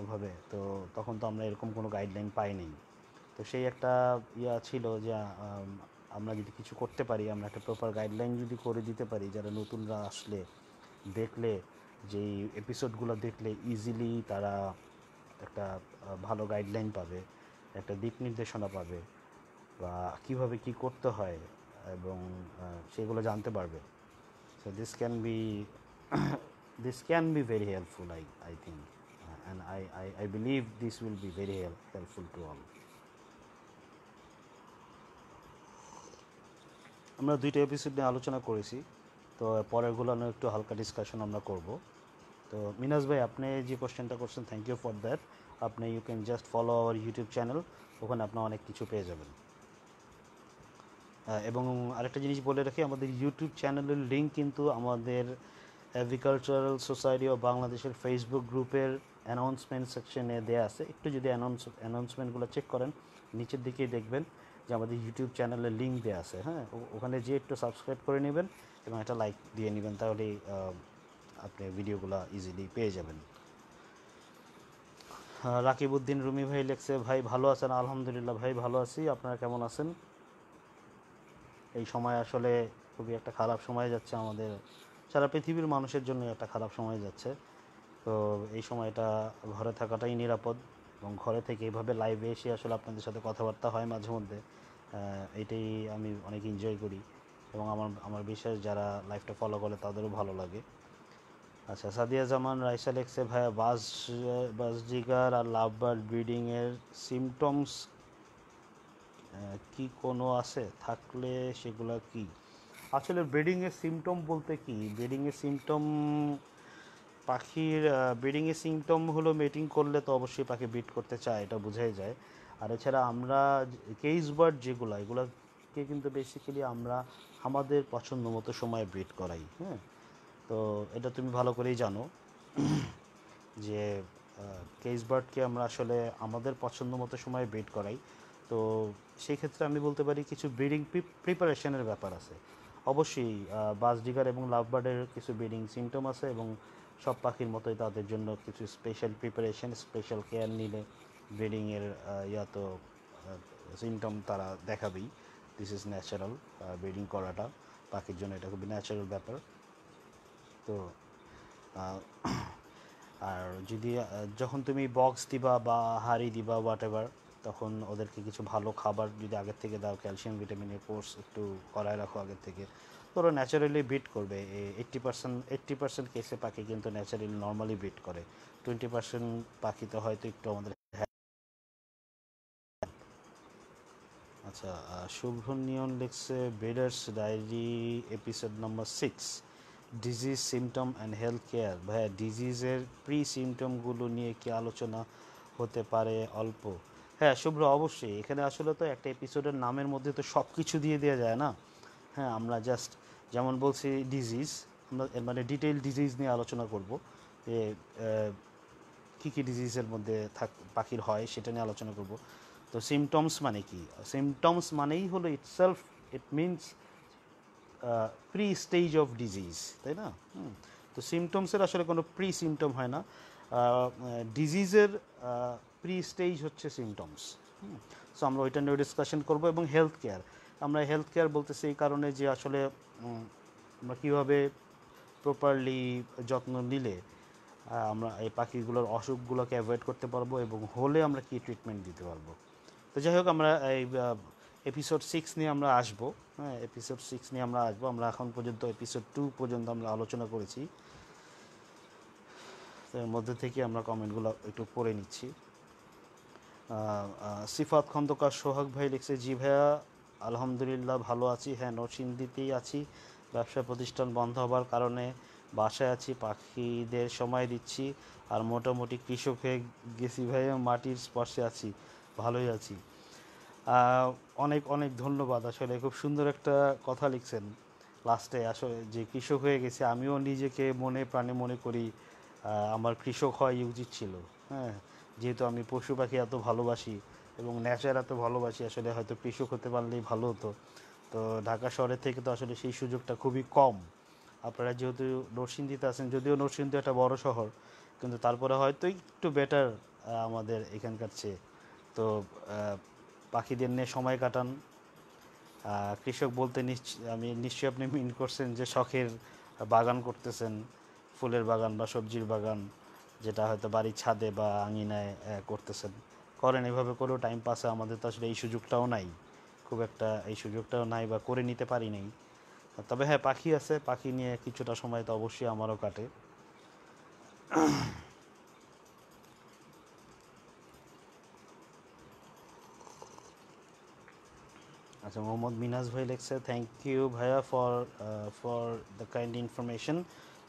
ওভাবে তো তখন তো আমরা এরকম কোনো গাইডলাইন পাইনি। তো সেই একটা ইয়া ছিল যে আমরা যদি কিছু করতে পারি আমরা একটা প্রপার গাইডলাইন যদি করে দিতে পারি যারা নতুনরা আসলে দেখলে যেই এপিসোডগুলো দেখলে ইজিলি তারা একটা ভালো গাইডলাইন পাবে একটা দিক নির্দেশনা পাবে বা কীভাবে কি করতে হয় এবং সেগুলো জানতে পারবে। So this can be this can be very helpful I I think. Uh, I I I, I believe this will be helpful to helpful আমরা দুইটা এপিসোড নিয়ে আলোচনা করেছি, তো পরেরগুলো নিয়ে একটু হালকা ডিসকাশন আমরা করব। তো মিনাজ ভাই, আপনি যে কোশ্চেনটা করছেন থ্যাংক ইউ ফর দ্যাট আপনি you can just follow our YouTube channel ওখানে আপনি অনেক কিছু পেয়ে যাবেন। এবং আরেকটা জিনিস বলে রাখি, আমাদের ইউটিউব চ্যানেলের লিঙ্ক কিন্তু আমাদের এগ্রিকালচারাল সোসাইটি অফ বাংলাদেশের ফেসবুক গ্রুপের অ্যানাউন্সমেন্ট সেকশনে দেওয়া আছে। একটু যদি অ্যানাউন্স অ্যানাউন্সমেন্টগুলো চেক করেন, নিচের দিকেই দেখবেন। যে আমাদের ইউটিউব চ্যানেলের লিঙ্ক দেওয়া আছে হ্যাঁ? ওখানে যে একটু সাবস্ক্রাইব করে নেবেন এবং একটা লাইক দিয়ে নেবেন তাহলেই আহ, আপনি ভিডিওগুলো ইজিলি পেয়ে যাবেন। আহ, রাকিবউদ্দিন রুমি ভাই লেখছে ভাই ভালো আছেন? আলহামদুলিল্লাহ ভাই ভালো আছি। আপনারা কেমন আছেন? এই সময় আসলে খুবই একটা খারাপ সময় যাচ্ছে আমাদের সারা পৃথিবীর মানুষের জন্য একটা খারাপ সময় যাচ্ছে। তো এই সময়টা ঘরে থাকাটাই নিরাপদ। এবং ঘরে থেকে এইভাবে লাইভে এসে আসলে আপনাদের সাথে কথাবার্তা হয় মাঝে মধ্যে এটাই আমি অনেক এনজয় করি। এবং আমার আমার বিশ্বাস যারা লাইফটা ফলো করে তাদেরও ভালো লাগে। আচ্ছা সাদিয়া জামান, রাইসা লেখছে, ভাইয়া, বাস, বাসজিগার আর লাভ বার্ড ব্রিডিংয়ের সিমটমস কি কোনো আছে? থাকলে সেগুলো কি? আসলে ব্রিডিংয়ের সিমটম বলতে কি? ব্রিডিংয়ের সিমটম পাখির ব্রিডিংয়ের সিমটম হলো মেটিং করলে তো অবশ্যই পাখি ব্রিড করতে চায়, এটা বোঝাই যায়। আর এছাড়া আমরা কেস বার্ড যেগুলো, এগুলোকে কিন্তু বেসিক্যালি আমরা আমাদের পছন্দ মতো সময় ব্রিড করাই হ্যাঁ? তো এটা তুমি ভালো করেই জানো যে কেস বার্ডকে আমরা আসলে আমাদের পছন্দ মতো সময় ব্রিড করাই। তো সেই ক্ষেত্রে আমি বলতে পারি কিছু ব্রিডিং প্রিপারেশনের ব্যাপার আছে। অবশ্যই বাসডিগার এবং লাভবার্ডের কিছু ব্রিডিং সিমটম আছে এবং সব পাখির মতোই তাদের জন্য কিছু স্পেশাল প্রিপারেশন স্পেশাল কেয়ার নিলে ব্রিডিংয়ের ইয়া তো সিমটম তারা দেখাবেই। দিস ইজ ন্যাচারাল ব্রিডিং করাটা পাখির জন্য এটা খুবই ন্যাচারাল ব্যাপার। তো আর যদি যখন তুমি বক্স দিবা বা হাড়ি দিবা হোয়াট এভার তখন ওদেরকে কিছু ভালো খাবার যদি আগের থেকে দাও ক্যালসিয়াম ভিটামিনের কোর্স একটু করায় রাখো আগের থেকে। ওরা ন্যাচারালি বিট করবে। এইট্টি পার্সেন্ট এইট্টি পার্সেন্ট কেসে পাখি কিন্তু ন্যাচারালি নর্মালি বিট করে। টোয়েন্টি পার্সেন্ট পাখি তো হয়তো একটু আমাদের আচ্ছা শুভ্র নিয়ন লিখছে breeders diary episode number six disease symptom and health care ভাইয়া ডিজিজের প্রি সিমটমগুলো নিয়ে কি আলোচনা হতে পারে অল্প? হ্যাঁ শুভ্র, অবশ্যই। এখানে আসলে তো একটা এপিসোডের নামের মধ্যে তো সব কিছু দিয়ে দেওয়া যায় না? হ্যাঁ আমরা জাস্ট যেমন বলছি ডিজিজ আমরা মানে ডিটেইল ডিজিজ নিয়ে আলোচনা করব, যে কী কী ডিজিজের মধ্যে থাক, পাখির হয় সেটা নিয়ে আলোচনা করব। তো সিমটমস মানে কি? সিমটমস মানেই হলো itself it means pre stage of disease তাই না? তো সিমটমসের আসলে কোনো প্রি সিমটম হয় না। ডিজিজের প্রি স্টেজ হচ্ছে সিমটমস সো আমরা ওইটা নিয়ে ডিসকাশন করব এবং হেলথ কেয়ার আমরা হেলথ কেয়ার বলতেছি এই কারণে যে আসলে আমরা কীভাবে প্রপারলি যত্ন নিলে আমরা এই পাখিগুলোর অসুখগুলোকে অ্যাভয়েড করতে পারব এবং হলে আমরা কী ট্রিটমেন্ট দিতে পারব। তো যাই হোক, আমরা এই এপিসোড সিক্স নিয়ে আমরা আসব। হ্যাঁ এপিসোড সিক্স নিয়ে আমরা আসব। আমরা এখন পর্যন্ত এপিসোড টু পর্যন্ত আমরা আলোচনা করেছি। এর মধ্যে থেকে আমরা কমেন্টগুলো একটু পড়ে নিচ্ছি। সিফাত খন্দকার সোহাগ ভাই লিখছে, জি ভাইয়া আলহামদুলিল্লাহ ভালো আছি। হ্যাঁ নরসিংদীতেই আছি। ব্যবসা প্রতিষ্ঠান বন্ধ হবার কারণে বাসায় আছি, পাখিদের সময় দিচ্ছি আর মোটামুটি কৃষক হয়ে গেছি ভাইয়া মাটির স্পর্শে আছি, ভালোই আছি। অনেক অনেক ধন্যবাদ। আসলে খুব সুন্দর একটা কথা লিখছেন লাস্টে। আসলে যে কৃষক হয়ে গেছে, আমিও নিজেকে মনে প্রাণে মনে করি আমার কৃষক হওয়াই উচিত ছিল। হ্যাঁ যেহেতু আমি পশু পাখি এত ভালোবাসি এবং নেচার এত ভালোবাসি, আসলে হয়তো কৃষক হতে পারলেই ভালো হতো। তো ঢাকা শহরের থেকে তো আসলে সেই সুযোগটা খুবই কম। আপনারা যেহেতু নরসিংদীতে আছেন, যদিও নরসিংদী একটা বড় শহর, কিন্তু তারপরে হয়তো একটু বেটার আমাদের এখানকার চেয়ে। তো পাখিদের নিয়ে সময় কাটান। কৃষক বলতে নিশ্চ- আমি নিশ্চয়ই আপনি মিন করছেন যে শখের বাগান করতেছেন, ফুলের বাগান বা সবজির বাগান, যেটা হয়তো বাড়ির ছাদে বা আঙিনায় করতেছেন। করেন, এভাবে করেও টাইম পাসে আমাদের তো আসলে এই সুযোগটাও নাই। খুব একটা এই সুযোগটাও নাই বা করে নিতে পারি নাই। তবে হ্যাঁ পাখি আছে, পাখি নিয়ে কিছুটা সময় তো অবশ্যই আমারও কাটে। আচ্ছা মোহাম্মদ মিনাজ ভাই লিখছে থ্যাংক ইউ ভাইয়া for for the kind information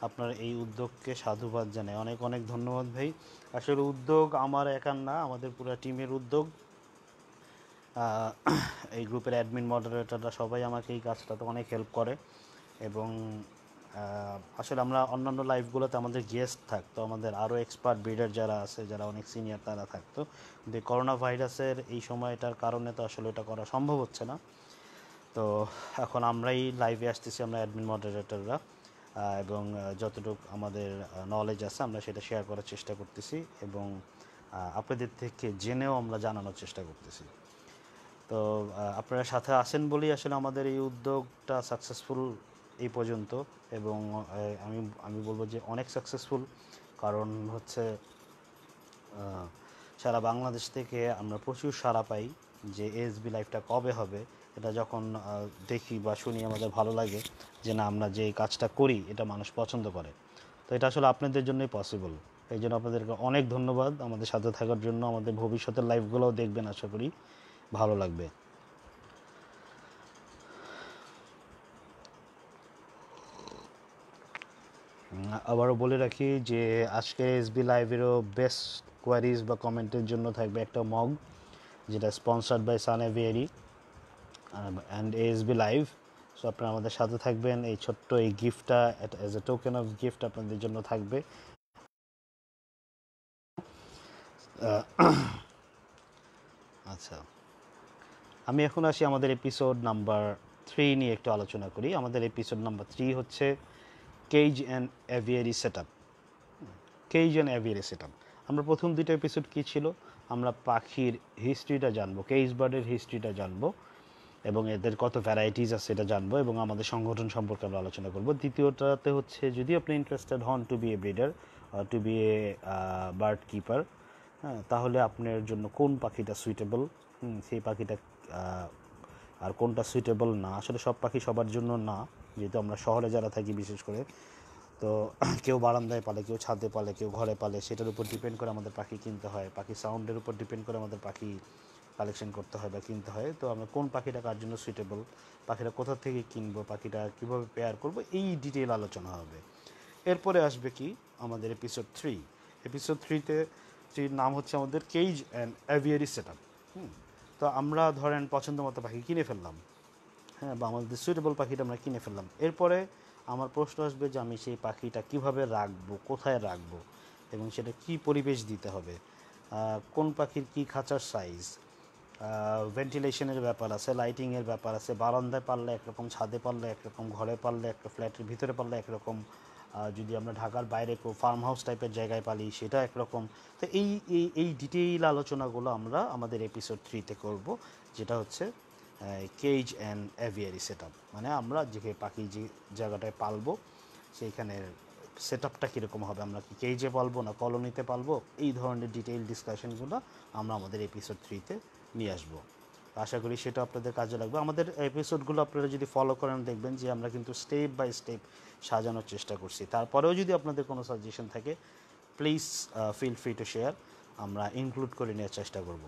আপনার এই উদ্যোগকে সাধুবাদ জানাই। অনেক অনেক ধন্যবাদ ভাই। আসলে উদ্যোগ আমার একার না, আমাদের পুরো টিমের উদ্যোগ। এই গ্রুপের অ্যাডমিন মডারেটররা সবাই আমাকে এই কাজটাতে অনেক হেল্প করে এবং আসলে আমরা অন্যান্য লাইভগুলোতে আমাদের গেস্ট থাকতো। আমাদের আরও এক্সপার্ট ব্রিডার যারা আছে, যারা অনেক সিনিয়র তারা থাকতো। কিন্তু করোনা ভাইরাসের এই সময়টার কারণে তো আসলে এটা করা সম্ভব হচ্ছে না। তো এখন আমরাই লাইভে আসতেছি, আমরা অ্যাডমিন মডারেটররা এবং যতটুকু আমাদের নলেজ আছে, আমরা সেটা শেয়ার করার চেষ্টা করতেছি এবং আপনাদের থেকে জেনেও আমরা জানানোর চেষ্টা করতেছি। তো আপনারা সাথে আছেন বলেই আসলে আমাদের এই উদ্যোগটা সাকসেসফুল এই পর্যন্ত এবং আমি আমি বলব যে অনেক সাকসেসফুল কারণ হচ্ছে সারা বাংলাদেশ থেকে আমরা প্রচুর সাড়া পাই যে এসবি লাইফটা কবে হবে এটা যখন দেখি বা শুনি আমাদের ভালো লাগে যে না, আমরা যে কাজটা করি, এটা মানুষ পছন্দ করে। তো এটা আসলে আপনাদের জন্যই পসিবল এই জন্য আপনাদেরকে অনেক ধন্যবাদ আমাদের সাথে থাকার জন্য, আমাদের ভবিষ্যতের লাইফগুলোও দেখবেন, আশা করি ভালো লাগবে। আবারও বলে রাখি যে আজকে এসবি লাইভেরও বেস্ট কোয়ারিজ বা কমেন্টের জন্য থাকবে একটা মগ যেটা sponsored by sun aviary and SB live so আপনারা আমাদের সাথে থাকবেন। এই ছোট্ট এই গিফটটা as a token of gift আপনাদের জন্য থাকবে। আচ্ছা। আমি এখন আসি আমাদের এপিসোড নাম্বার থ্রি নিয়ে একটু আলোচনা করি। আমাদের এপিসোড নাম্বার থ্রি হচ্ছে cage and aviary set up cage and aviary set up আমরা প্রথম দুটো এপিসোড কী ছিল? আমরা পাখির হিস্ট্রিটা জানব কেজ বার্ডের হিস্ট্রিটা জানব। এবং এদের কত ভ্যারাইটিস আছে সেটা জানব এবং আমাদের সংগঠন সম্পর্কে আমরা আলোচনা করব। দ্বিতীয়টাতে হচ্ছে, যদি আপনি ইন্টারেস্টেড হন to be a breeder to be a bird keeper হ্যাঁ তাহলে আপনার জন্য কোন পাখিটা সুইটেবল সেই পাখিটা আর কোনটা সুইটেবল না? আসলে সব পাখি সবার জন্য না, যেহেতু আমরা শহরে যারা থাকি বিশেষ করে। তো কেউ বারান্দায় পালে, কেউ ছাদে পালে, কেউ ঘরে পালে, সেটার উপর ডিপেন্ড করে আমাদের পাখি কিনতে হয়। পাখি সাউন্ডের উপর ডিপেন্ড করে আমাদের পাখি কালেকশন করতে হয় বা কিনতে হয়, তো আমরা কোন পাখিটা কার জন্য সুইটেবল পাখিটা কোথা থেকে কিনবো, পাখিটা কীভাবে পেয়ার করব, এই ডিটেল আলোচনা হবে। এরপরে আসবে কি? আমাদের এপিসোড থ্রি এপিসোড থ্রিতে থ্রির নাম হচ্ছে আমাদের cage and aviary set up তো আমরা ধরেন পছন্দ মতো পাখি কিনে ফেললাম। হ্যাঁ বা আমাদের সুইটেবল পাখিটা আমরা কিনে ফেললাম। এরপরে আমার প্রশ্ন আসবে যে আমি সেই পাখিটা কীভাবে রাখব, কোথায় রাখব এবং সেটা কি পরিবেশ দিতে হবে কোন পাখির কি খাঁচার সাইজ ভেন্টিলেশনের ব্যাপার আছে লাইটিংয়ের ব্যাপার আছে, বারান্দায় পারলে একরকম, ছাদে পারলে একরকম, ঘরে পারলে একটা ফ্ল্যাটের ভিতরে পারলে একরকম যদি আমরা ঢাকার বাইরে কেউ ফার্ম হাউস টাইপের জায়গায় পালি, সেটা একরকম। তো এই এই এই ডিটেইল আলোচনাগুলো আমরা আমাদের এপিসোড থ্রিতে করব, যেটা হচ্ছে কেজ অ্যান্ড অ্যাভিয়ারি সেট মানে আমরা যে পাখি যে জায়গাটায় পালবো, সেইখানের সেট আপটা কীরকম হবে, আমরা কি কেজে পালবো না কলোনিতে পালবো? এই ধরনের ডিটেইল ডিসকাশনগুলো আমরা আমাদের এপিসোড থ্রিতে নিয়ে আসব। আশা করি সেটা আপনাদের কাজে লাগবে। আমাদের এপিসোডগুলো আপনারা যদি ফলো করেন, দেখবেন যে আমরা কিন্তু স্টেপ বাই স্টেপ সাজানোর চেষ্টা করছি। তারপরেও যদি আপনাদের কোনো সাজেশন থাকে please feel free to share আমরা ইনক্লুড করে নেওয়ার চেষ্টা করব।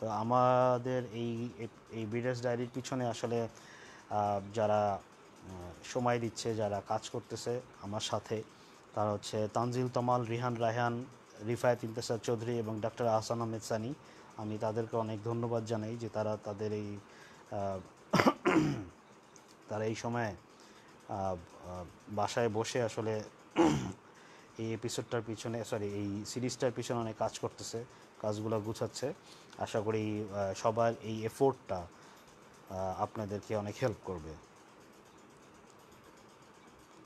তো আমাদের এই এই বিডার্স ডায়েরির পিছনে আসলে যারা সময় দিচ্ছে, যারা কাজ করতেছে, আমার সাথে, তারা হচ্ছে তানজিল তমাল, রিহান রায়হান রিফায়েত ইন্তেসার চৌধুরী এবং ডাক্তার আহসান আহমেদ সানি, আমি তাদেরকে অনেক ধন্যবাদ জানাই যে তারা তাদের এই তারা এই সময়ে বাসায় বসে আসলে এই এপিসোডটার পিছনে সরি এই সিরিজটার পিছনে অনেক কাজ করতেছে, কাজগুলো গুছাচ্ছে। আশা করি সবার এই এফোর্টটা আপনাদেরকে অনেক হেল্প করবে।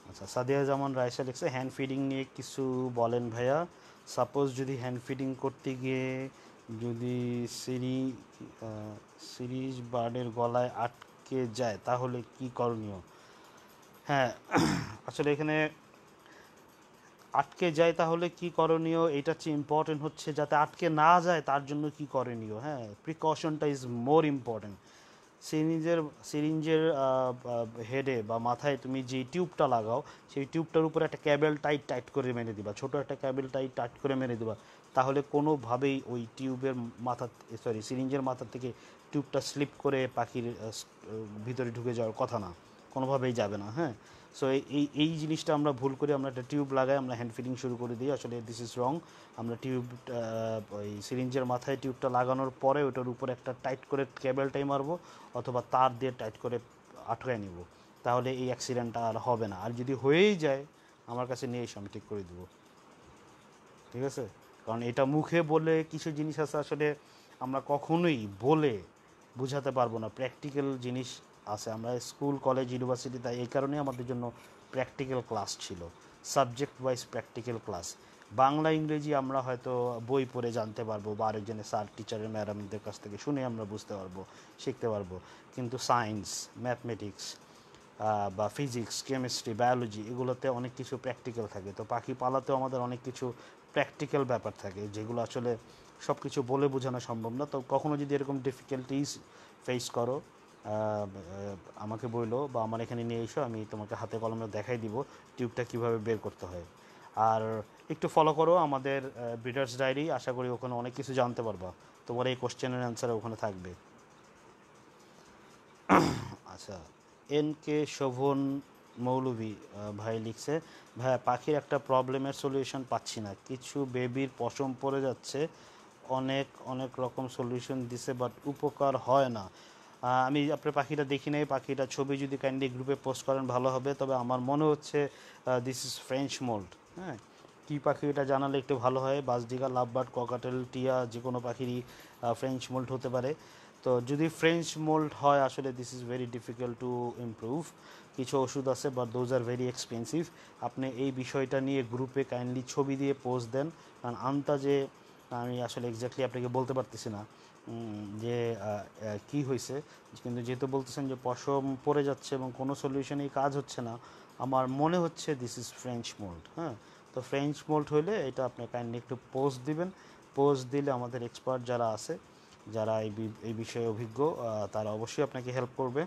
আচ্ছা সাদিয়া জামান রায়সা লিখছে হ্যান্ড ফিডিং নিয়ে কিছু বলেন ভাইয়া। সাপোজ যদি হ্যান্ড ফিডিং করতে গিয়ে যদি সিরি সিরিজ বার্ডের গলায় আটকে যায়, তাহলে কি করণীয়? হ্যাঁ আসলে এখানে আটকে যায় তাহলে কি করণীয়? এটা হচ্ছে ইম্পর্টেন্ট হচ্ছে যাতে আটকে না যায়, তার জন্য কি করণীয়? হ্যাঁ প্রিকশনটা ইজ মোর ইম্পর্টেন্ট সিরিঞ্জের সিরিঞ্জের হেডে বা মাথায় তুমি যে টিউবটা লাগাও, সেই টিউবটার উপরে একটা ক্যাবেল টাইট টাইট করে মেরে দিবা। ছোট একটা ক্যাবেল টাইট টাইট করে মেরে দিবা। তাহলে কোনোভাবেই ওই টিউবের মাথা সরি, সিরিঞ্জের মাথা থেকে টিউবটা স্লিপ করে পাখির ভিতরে ঢুকে যাওয়ার কথা না। কোনোভাবেই যাবে না হ্যাঁ? সো এই এই জিনিসটা আমরা ভুল করে। আমরা একটা টিউব লাগাই, আমরা হ্যান্ড ফিডিং শুরু করে দিই। আসলে দিস ইজ রং আমরা টিউব ওই সিরিঞ্জের মাথায় টিউবটা লাগানোর পরে ওটার উপরে একটা টাইট করে কেবেলটাই মারবো অথবা তার দিয়ে টাইট করে আটকায় নিব। তাহলে এই অ্যাক্সিডেন্টটা আর হবে না। আর যদি হয়েই যায়, আমার কাছে নিয়ে এসে আমি ঠিক করে দেবো। ঠিক আছে? কারণ এটা মুখে বলে কিছু জিনিস আছে, আসলে আমরা কখনোই বলে বোঝাতে পারব না। প্র্যাকটিক্যাল জিনিস আছে। আমরা স্কুল, কলেজ, ইউনিভার্সিটি, তাই এই কারণে আমাদের জন্য প্র্যাকটিক্যাল ক্লাস ছিল। Subject wise practical class. Bangla ইংরেজি আমরা হয়তো বই পড়ে জানতে পারব বা আরেকজনের স্যার টিচারের ম্যাডামদের কাছ থেকে শুনে আমরা বুঝতে পারব, শিখতে পারব। কিন্তু সায়েন্স ম্যাথমেটিক্স বা ফিজিক্স কেমিস্ট্রি বায়োলজি এগুলোতে অনেক কিছু প্র্যাকটিক্যাল থাকে। তো পাখি পালাতেও আমাদের অনেক কিছু প্র্যাকটিক্যাল ব্যাপার থাকে, যেগুলো আসলে সব কিছু বলে বোঝানো সম্ভব না। তো কখনো যদি এরকম ডিফিকাল্টিস ফেস করো আমাকে বইলো বা আমার এখানে নিয়ে এসো, আমি তোমাকে হাতে কলমে দেখাই দিব টিউবটা কীভাবে বের করতে হয়। আর একটু ফলো করো আমাদের ব্রিডার্স ডায়েরি আশা করি ওখানে অনেক কিছু জানতে পারবা। তোমার এই কোশ্চেনের অ্যান্সার ওখানে থাকবে। আচ্ছা এন কে শোভন মৌলভী ভাই লিখছে, ভাইয়া, পাখির একটা প্রবলেমের সলিউশন পাচ্ছি না। কিছু বেবির পশম পড়ে যাচ্ছে। অনেক অনেক রকম সলিউশন দিছে বাট উপকার হয় না। আমি আপনার পাখিটা দেখি নাই। পাখিটা ছবি যদি কাইন্ডলি গ্রুপে পোস্ট করেন, ভালো হবে। তবে আমার মনে হচ্ছে দিস ইজ ফ্রেঞ্চ মোল্ড হ্যাঁ কী পাখি এটা জানালে একটু ভালো হয়? বাসডিগা, লাভবার্ড, ককাটেল, টিয়া যে কোনো পাখিরই ফ্রেঞ্চ মোল্ড হতে পারে। তো যদি ফ্রেঞ্চ মোল্ড হয়, আসলে this is very difficult to improve কিছু ওষুধ আছে but those are very expensive আপনি এই বিষয়টা নিয়ে গ্রুপে কাইন্ডলি ছবি দিয়ে পোস্ট দেন। কারণ আন্তাজে, আমি আসলে এক্স্যাক্টলি আপনাকে বলতে পারতেছি না যে কি হয়েছে কিন্তু যেহেতু বলতেছেন যে পশম পড়ে যাচ্ছে এবং কোনো সলিউশনেই কাজ হচ্ছে না আমার মনে হচ্ছে দিস ইজ ফ্রেঞ্চ মোল্ড হ্যাঁ? তো ফ্রেঞ্চ মোল্ড হলে এটা আপনি কাইন্ডলি একটু পোস্ট দিবেন। পোস্ট দিলে আমাদের এক্সপার্ট যারা আছে, যারা এই এই বিষয়ে অভিজ্ঞ তারা অবশ্যই আপনাকে হেল্প করবে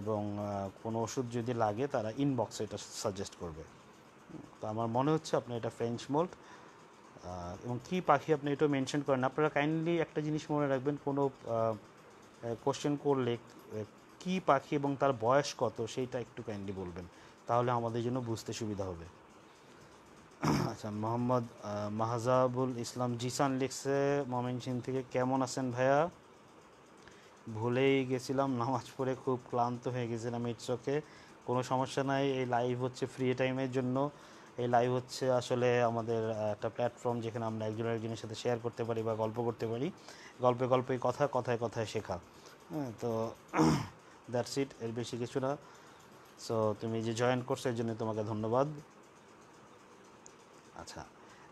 এবং কোনো ওষুধ যদি লাগে তারা ইনবক্সে এটা সাজেস্ট করবে। তো আমার মনে হচ্ছে আপনি এটা ফ্রেঞ্চ মোল্ড এবং কী পাখি আপনি এটা মেনশন করেন। আপনারা কাইন্ডলি একটা জিনিস মনে রাখবেন, কোনো কোশ্চেন করলে কী পাখি এবং তার বয়স কত, সেইটা একটু কাইন্ডলি বলবেন। তাহলে আমাদের জন্য বুঝতে সুবিধা হবে। আচ্ছা মোহাম্মদ মাহজাবুল ইসলাম জিসান লিখছে ময়মনসিং থেকে, কেমন আছেন ভাইয়া? ভুলেই গেছিলাম, নামাজ পড়ে খুব ক্লান্ত হয়ে গেছিলাম ইটস ওকে কোনো সমস্যা নাই, এই লাইভ হচ্ছে ফ্রি টাইমের জন্য। এই লাইভ হচ্ছে আসলে আমাদের একটা প্ল্যাটফর্ম যেখানে আমরা একজন একজনের সাথে শেয়ার করতে পারি বা গল্প করতে পারি। গল্পে গল্পে কথা, কথায় কথায় শেখা। হ্যাঁ তো দ্যাটস ইট এর বেশি কিছু না। সো তুমি যে জয়েন করছ, এর জন্য তোমাকে ধন্যবাদ। আচ্ছা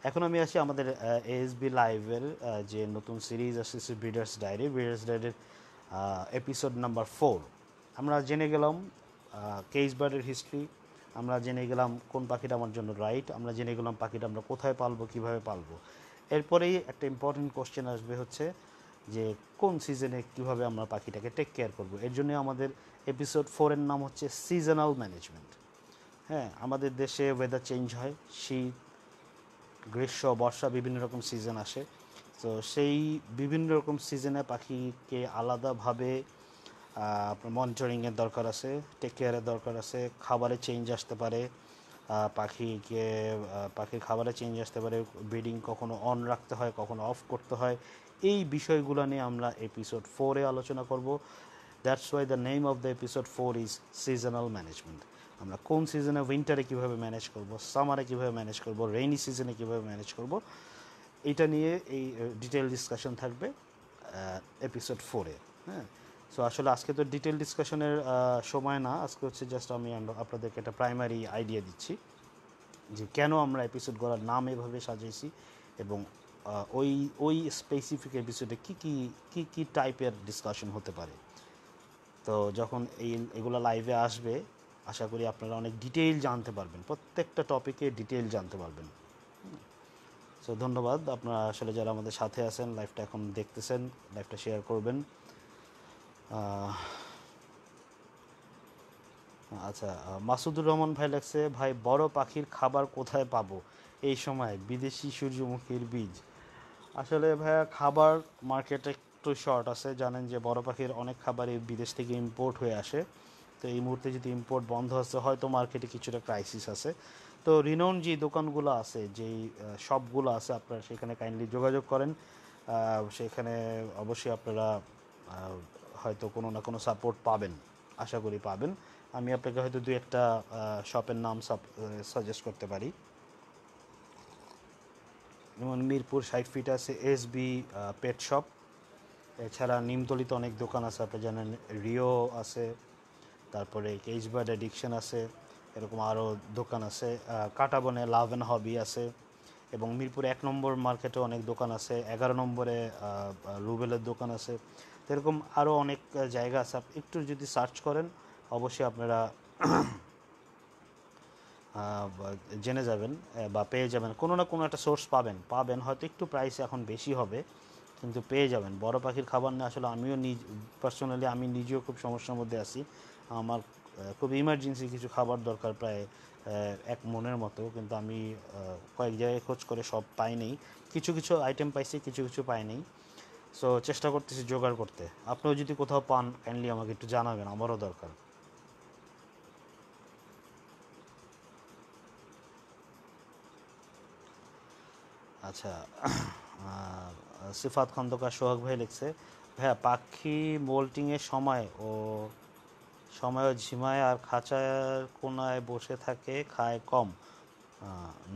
এখন আমি আসি আমাদের এএসবি লাইভের যে নতুন সিরিজ আসছে ব্রিডার্স ডায়েরি ব্রিডার্স ডায়েরির এপিসোড নাম্বার ফোর আমরা জেনে গেলাম কেস বার্ডের হিস্ট্রি আমরা জেনে গেলাম, কোন পাখিটা আমার জন্য রাইট আমরা জেনে গেলাম, পাখিটা আমরা কোথায় পালবো, কীভাবে পালবো। এরপরেই একটা ইম্পর্টেন্ট কোশ্চেন আসবে হচ্ছে, যে কোন সিজনে কীভাবে আমরা পাখিটাকে টেক কেয়ার করব। এর জন্য আমাদের এপিসোড ফোরের নাম হচ্ছে সিজনাল ম্যানেজমেন্ট হ্যাঁ আমাদের দেশে ওয়েদার চেঞ্জ হয়, শীত, গ্রীষ্ম, বর্ষা বিভিন্ন রকম সিজন আসে। তো সেই বিভিন্ন রকম সিজনে পাখিকে আলাদাভাবে মনিটরিংয়ের দরকার আছে টেক কেয়ারের দরকার আছে, খাবারে চেঞ্জ আসতে পারে পাখিকে পাখির খাবারে চেঞ্জ আসতে পারে ব্রিডিং কখনো অন রাখতে হয়, কখনো অফ করতে হয়। এই বিষয়গুলো নিয়ে আমরা এপিসোড ফোরে আলোচনা করব। That's why the name of the episode four is seasonal management আমরা কোন সিজনে উইন্টারে কীভাবে ম্যানেজ করব সামারে কীভাবে ম্যানেজ করব রেইনি সিজনে কীভাবে ম্যানেজ করব, এটা নিয়ে এই ডিটেল ডিসকাশন থাকবে এপিসোড ফোরে হ্যাঁ? সো আসলে আজকে তো ডিটেল ডিসকাশনের সময় না, আজকে হচ্ছে জাস্ট আমি আপনাদেরকে একটা প্রাইমারি আইডিয়া দিচ্ছি যে কেন আমরা এপিসোডগুলোর নাম এভাবে সাজিয়েছি এবং ওই ওই স্পেসিফিক এপিসোডে কী কী কী কী টাইপের ডিসকাশন হতে পারে। তো যখন এই এগুলো লাইভে আসবে, আশা করি আপনারা অনেক ডিটেইল জানতে পারবেন। প্রত্যেকটা টপিকে ডিটেইল জানতে পারবেন। সো ধন্যবাদ। আপনারা আসলে যারা আমাদের সাথে আছেন লাইভটা এখন দেখতেছেন লাইভটা শেয়ার করবেন। আচ্ছা মাসুদুর রহমান ভাই লাগছে ভাই, বড় পাখির খাবার কোথায় পাবো? এই সময় বিদেশি সূর্যমুখীর বীজ। আসলে ভাইয়া, খাবার মার্কেটে একটু শর্ট আছে, জানেন যে বড় পাখির অনেক খাবারই বিদেশ থেকে ইম্পোর্ট হয়ে আসে। তো এই মুহূর্তে যদি ইম্পোর্ট বন্ধ আছে, হয়তো মার্কেটে কিছুটা ক্রাইসিস আছে। তো রিনোন যে দোকানগুলো আছে, যেই শপগুলো আছে, আপনারা সেখানে কাইন্ডলি যোগাযোগ করেন। সেখানে অবশ্যই আপনারা হয়তো কোনো না কোনো সাপোর্ট পাবেন, আশা করি পাবেন। আমি আপনাকে হয়তো দু একটা শপের নাম সাজেস্ট করতে পারি। যেমন মিরপুর ষাট ফিট আছে এস বি পেট শপ এছাড়া নিমতলিতে অনেক দোকান আছে, আপনি জানেন রিও আছে, তারপরে কেজবার্ড অ্যাডিকশন আছে, এরকম আরও দোকান আছে কাটাবনে লাভ অ্যান্ড হবি আছে, এবং মিরপুর এক নম্বর মার্কেটে অনেক দোকান আছে, এগারো নম্বরে রুবেলের দোকান আছে এরকম আরও অনেক জায়গা আছে একটু যদি সার্চ করেন, অবশ্যই আপনারা জেনে যাবেন, বা পেয়ে যাবেন, কোনো না কোনো একটা সোর্স পাবেন পাবেন, হয়তো একটু প্রাইস এখন বেশি হবে কিন্তু পেয়ে যাবেন। বড় পাখির খাবার নিয়ে আসলে আমিও নিজ পার্সোনালি আমি নিজেও খুব সমস্যার মধ্যে আছি। আমার খুব ইমার্জেন্সি কিছু খাবার দরকার প্রায় এক মনের মতো। কিন্তু আমি কয়েক জায়গায় খোঁজ করে সব পাইনি কিছু কিছু আইটেম পাইছি, কিছু কিছু পাইনি সো চেষ্টা করতেছি জোগাড় করতে। আপনিও যদি কোথাও পান কাইন্ডলি আমাকে একটু জানাবেন। আমারও দরকার। আচ্ছা সিফাত খন্দকার সোহাগ ভাই লিখছে, ভাইয়া, পাখি মোল্টিংয়ের সময় ও সময়ও ঝিমায় আর খাঁচার কোনায় বসে থাকে, খায় কম।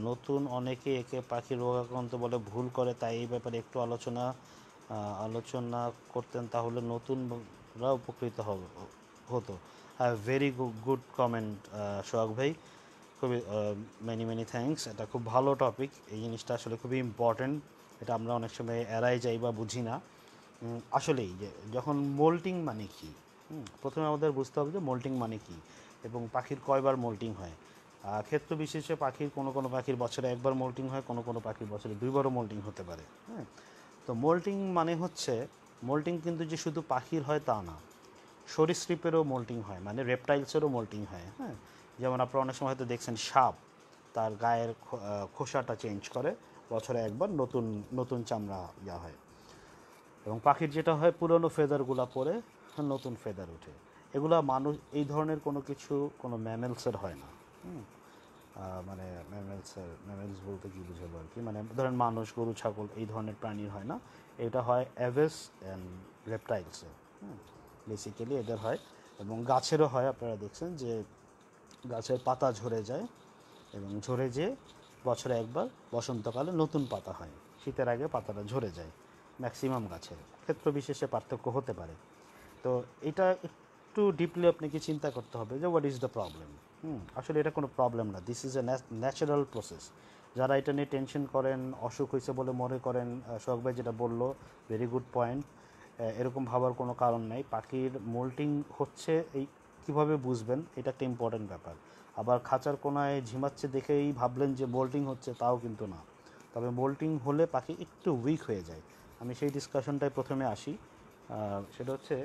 নতুন অনেকে একে পাখি রোগাক্রান্ত বলে ভুল করে, তাই এই ব্যাপারে একটু আলোচনা আলোচনা করতেন তাহলে নতুনরা উপকৃত হবে, হতো। ভেরি গুড কমেন্ট সোহাগ ভাই। খুবই মেনি মেনি থ্যাঙ্কস এটা খুব ভালো টপিক এই জিনিসটা আসলে খুবই ইম্পর্ট্যান্ট এটা আমরা অনেক সময় এড়াই যাই বা বুঝি না। আসলেই যে যখন মোল্টিং মানে কি? প্রথমে আমাদের বুঝতে হবে যে মোল্টিং মানে কি এবং পাখির কয়বার মোল্টিং হয়। ক্ষেত্র বিশেষে পাখির কোনো কোনো পাখির বছরে একবার মোল্টিং হয়, কোনো কোনো পাখির বছরে দুইবারও মোল্টিং হতে পারে। হ্যাঁ তো মোল্টিং মানে হচ্ছে, মোল্টিং কিন্তু যে শুধু পাখির হয় তা না, সরীসৃপেরও মোল্টিং হয় মানে রেপটাইলসেরও মোল্টিং হয়। হ্যাঁ যেমন আপনারা অনেক সময় হয়তো দেখছেন সাপ, তার গায়ের খোসাটা চেঞ্জ করে বছরে একবার নতুন নতুন চামড়া ইয়া হয়। এবং পাখির যেটা হয়, পুরনো ফেদারগুলো পরে নতুন ফেদার ওঠে। এগুলা মানুষ, এই ধরনের কোনো কিছু, কোনো ম্যামেলসের হয় না। মানে ম্যামেলসের, ম্যামেলস বলতে কী বুঝাবো আর কি? মানে ধরেন মানুষ, গরু, ছাগল এই ধরনের প্রাণীর হয় না। এটা হয় অ্যাভেস অ্যান্ড রেপটাইলসের হুম? বেসিক্যালি এদের হয়। এবং গাছেরও হয়, আপনারা দেখছেন যে গাছের পাতা ঝরে যায় এবং ঝরে যে বছরে একবার বসন্তকালে নতুন পাতা হয়। শীতের আগে পাতাটা ঝরে যায় ম্যাক্সিমাম গাছের ক্ষেত্র বিশেষে পার্থক্য হতে পারে। তো এটা একটু ডিপলি আপনাকে চিন্তা করতে হবে যে what is the problem hmm, আসলে এটা কোনো প্রবলেম না। This is a natural process যারা এটা নিয়ে টেনশন করেন, অসুখ হয়েছে বলে মনে করেন সোহাগ ভাই যেটা বলল ভেরি গুড পয়েন্ট এরকম ভাবার কোনো কারণ নাই। পাখির মোল্টিং হচ্ছে এই কীভাবে বুঝবেন? এটা একটা ইম্পর্টেন্ট ব্যাপার। আবার খাঁচার কোনায় ঝিমাচ্ছে দেখেই ভাবলেন যে বোল্টিং হচ্ছে, তাও কিন্তু না। তবে বোল্টিং হলে পাখি একটু উইক হয়ে যায়। আমি সেই ডিসকাশনটায় প্রথমে আসি। সেটা হচ্ছে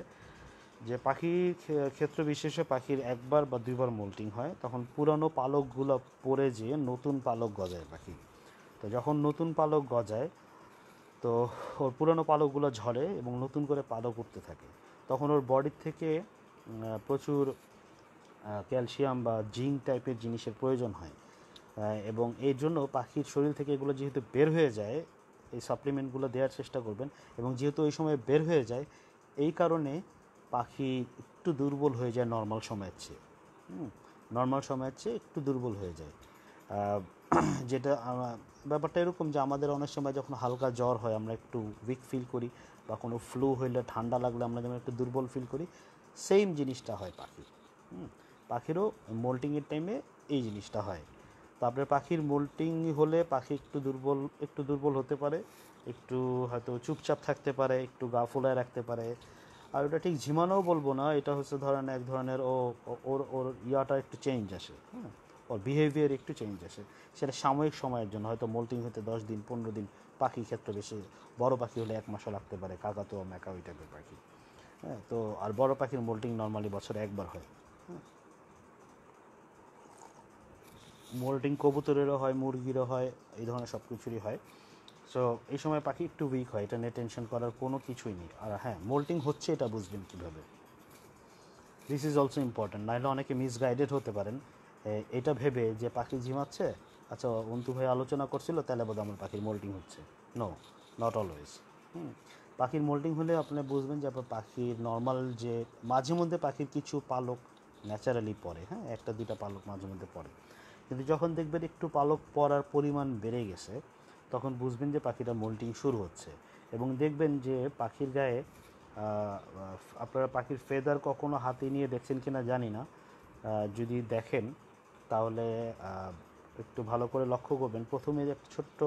যে পাখির ক্ষেত্র বিশেষে পাখির একবার বা দুইবার মোল্টিং হয়, তখন পুরানো পালকগুলো পরে যেয়ে নতুন পালক গজায় পাখি। তো যখন নতুন পালক গজায়, তো ওর পুরানো পালকগুলো ঝরে এবং নতুন করে পালক উঠতে থাকে। তখন ওর বডির থেকে প্রচুর ক্যালসিয়াম বা জিঙ্ক টাইপের জিনিসের প্রয়োজন হয়। এবং এই জন্য পাখির শরীর থেকে এগুলো যেহেতু বের হয়ে যায়, এই সাপ্লিমেন্টগুলো দেওয়ার চেষ্টা করবেন। এবং যেহেতু ওই সময় বের হয়ে যায়, এই কারণে পাখি একটু দুর্বল হয়ে যায় নর্মাল সময়ের চেয়ে। নর্মাল সময়ের চেয়ে একটু দুর্বল হয়ে যায়। যেটা ব্যাপারটা এরকম যে আমাদের অনেক সময় যখন হালকা জ্বর হয়, আমরা একটু উইক ফিল করি বা কোনো ফ্লু হইলে ঠান্ডা লাগলে আমরা যেমন একটু দুর্বল ফিল করি সেম জিনিসটা হয় হুম, পাখিরও মোল্টিংয়ের টাইমে এই জিনিসটা হয়। তারপরে পাখির মোল্টিং হলে পাখি একটু দুর্বল একটু দুর্বল হতে পারে একটু হয়তো চুপচাপ থাকতে পারে একটু গা ফুলায় রাখতে পারে। আর ওটা ঠিক ঝিমানোও বলব না এটা হচ্ছে ধরেন এক ধরনের ও ওর ওর ইয়াটা একটু চেঞ্জ আসে হ্যাঁ ওর বিহেভিয়ার একটু চেঞ্জ আসে। সেটা সাময়িক সময়ের জন্য হয়তো মোল্টিং হতে দশ দিন পনেরো দিন পাখি ক্ষেত্রে বেশি বড় পাখি হলে এক মাসও লাগতে পারে কাকাতো ম্যাকা ওই টাইপের পাখি। হ্যাঁ তো আর বড় পাখির মোল্টিং নর্মালি বছরে একবার হয়। মোল্টিং কবুতরেরও হয়, মুরগিরও হয়, এই ধরনের সব কিছুরই হয়। সো এই সময় পাখি একটু উইক হয়, এটা নিয়ে টেনশন করার কোনো কিছুই নেই। আর হ্যাঁ মোল্টিং হচ্ছে এটা বুঝবেন কীভাবে। দিস ইজ অলসো ইম্পর্ট্যান্ট নাহলে অনেকে মিসগাইডেড হতে পারেন। এটা ভেবে যে পাখি ঝিমাচ্ছে আচ্ছা অন্তু ভাই আলোচনা করছিল, তাহলে বোধ আমার পাখির মোল্টিং হচ্ছে। No not always hmm. পাখির মোল্টিং হলে আপনি বুঝবেন যে আপনার পাখির নর্মাল যে মাঝে মধ্যে পাখির কিছু পালক ন্যাচারালি পড়ে হ্যাঁ? একটা, দুইটা পালক মাঝে মধ্যে পড়ে। কিন্তু যখন দেখবেন একটু পালক পড়ার পরিমাণ বেড়ে গেছে, তখন বুঝবেন যে পাখিটা মোল্টিং শুরু হচ্ছে। এবং দেখবেন যে পাখির গায়ে আপনারা পাখির ফেদার কখনো হাতে নিয়ে দেখছেন কি না জানি না। যদি দেখেন, তাহলে একটু ভালো করে লক্ষ্য করবেন। প্রথমে একটা ছোট্ট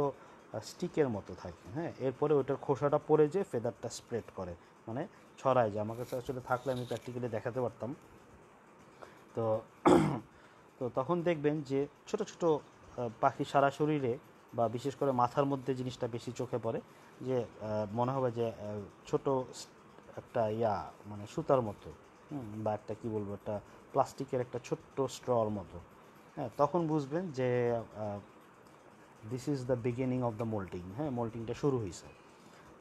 স্টিকের মতো থাকে হ্যাঁ? এরপরে ওটার খোসাটা পড়ে যে ফেদারটা স্প্রেড করে মানে ছড়ায় যায়। আমার কাছে আসলে থাকলে আমি প্র্যাকটিক্যালি দেখাতে পারতাম। তো তো তখন দেখবেন যে ছোট ছোট পাখি সারা শরীরে বা বিশেষ করে মাথার মধ্যে জিনিসটা বেশি চোখে পড়ে, যে মনে হবে যে ছোট একটা ইয়া মানে সুতার মতো বা একটা কী বলব, একটা প্লাস্টিকের একটা ছোট্ট স্ট্রর মতো হ্যাঁ? তখন বুঝবেন যে this is the beginning of the moulting হ্যাঁ? মোল্টিংটা শুরু হয়েছে।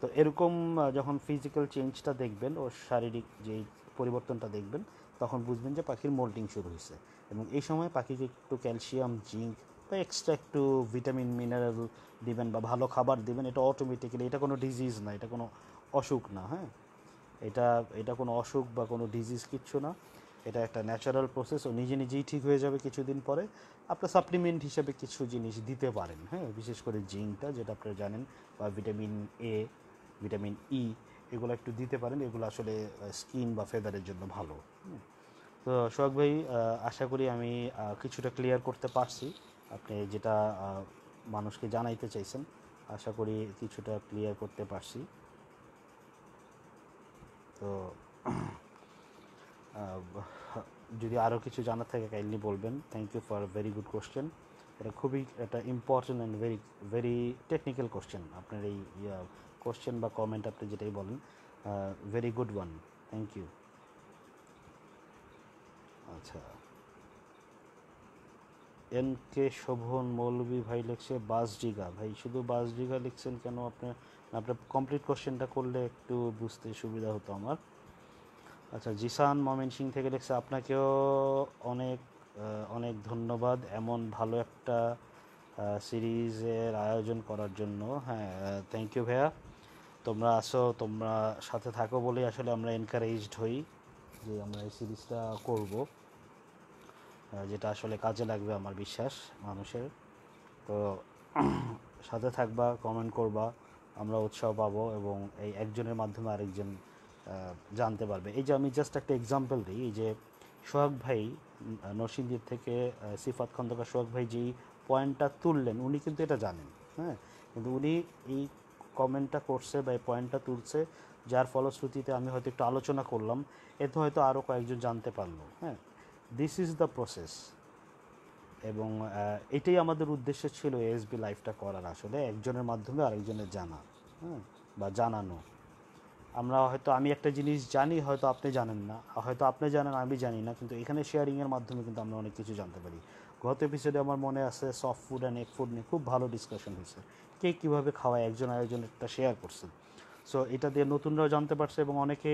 তো এরকম যখন ফিজিক্যাল চেঞ্জটা দেখবেন ও শারীরিক যেই পরিবর্তনটা দেখবেন, তখন বুঝবেন যে পাখির মোল্টিং শুরু হয়েছে। এবং এই সময় পাখিকে একটু ক্যালসিয়াম জিঙ্ক বা এক্সট্রা একটু ভিটামিন মিনারেল দিবেন বা ভালো খাবার দিবেন, এটা অটোমেটিক্যালি এটা কোনো ডিজিজ না, এটা কোনো অসুখ না হ্যাঁ? এটা এটা কোনো অসুখ বা কোনো ডিজিজ কিচ্ছু না। এটা একটা ন্যাচারাল প্রসেস ও নিজে নিজেই ঠিক হয়ে যাবে কিছুদিন পরে। আপনার সাপ্লিমেন্ট হিসেবে কিছু জিনিস দিতে পারেন হ্যাঁ? বিশেষ করে জিঙ্কটা যেটা আপনারা জানেন, বা ভিটামিন এ ভিটামিন ই এগুলো একটু দিতে পারেন। এগুলো আসলে স্কিন বা ফেদারের জন্য ভালো তো সোহাগ ভাই আশা করি আমি কিছুটা ক্লিয়ার করতে পারছি। আপনি যেটা মানুষকে জানাইতে চাইছেন, আশা করি কিছুটা ক্লিয়ার করতে পারছি। তো যদি আরও কিছু জানার থাকে কাইন্ডলি বলবেন। Thank you for very good question এটা খুবই একটা important and very very technical question আপনার এই কোশ্চেন বা কমেন্ট আপনি যেটাই বলেন very good one thank you আচ্ছা। এন কে শোভন মৌলভী ভাই লিখছে বাসডিগা ভাই, শুধু বাসডিগা লিখছেন কেন? আপনি আপনার কমপ্লিট কোশ্চেনটা করলে একটু বুঝতে সুবিধা হতো আমার। আচ্ছা জিসান ময়মনসিং থেকে লিখছে আপনাকেও অনেক অনেক ধন্যবাদ এমন ভালো একটা সিরিজের আয়োজন করার জন্য। হ্যাঁ থ্যাংক ইউ ভাইয়া। তোমরা আসো, তোমরা সাথে থাকো বলেই আসলে আমরা এনকারেজড হই যে আমরা এই সিরিজটা করব যেটা আসলে কাজে লাগবে আমার বিশ্বাস মানুষের। তো সাথে থাকবা কমেন্ট করবা, আমরা উৎসাহ পাবো এবং এই একজনের মাধ্যমে আরেকজন জানতে পারবে। এই যে আমি জাস্ট একটা এক্সাম্পল দিই, এই যে সোহাগ ভাই নরসিংদীর থেকে সিফাত খন্দকার সোহাগ ভাই যেই পয়েন্টটা তুললেন, উনি কিন্তু এটা জানেন হ্যাঁ? কিন্তু উনি এই কমেন্টটা করছে বা এই পয়েন্টটা তুলছে, যার ফলশ্রুতিতে আমি হয়তো একটু আলোচনা করলাম, এতে হয়তো আরও কয়েকজন জানতে পারল হ্যাঁ? দিস ইজ দ্য প্রসেস এবং এটাই আমাদের উদ্দেশ্য ছিল এসবি লাইফটা করার আসলে, একজনের মাধ্যমে আরেকজনের জানা হ্যাঁ? বা জানানো। আমরা হয়তো আমি একটা জিনিস জানি, হয়তো আপনি জানেন না। হয়তো আপনি জানেন, আমি জানি না, কিন্তু এখানে শেয়ারিংয়ের মাধ্যমে কিন্তু আমরা অনেক কিছু জানতে পারি। গত এপিসোডে আমার মনে আছে soft food and egg food নিয়ে খুব ভালো ডিসকাশন হয়েছে। কে কীভাবে খাওয়ায়, একজন আরেকজনেরটা শেয়ার করছে। সো এটা দিয়ে নতুনরাও জানতে পারছে এবং অনেকে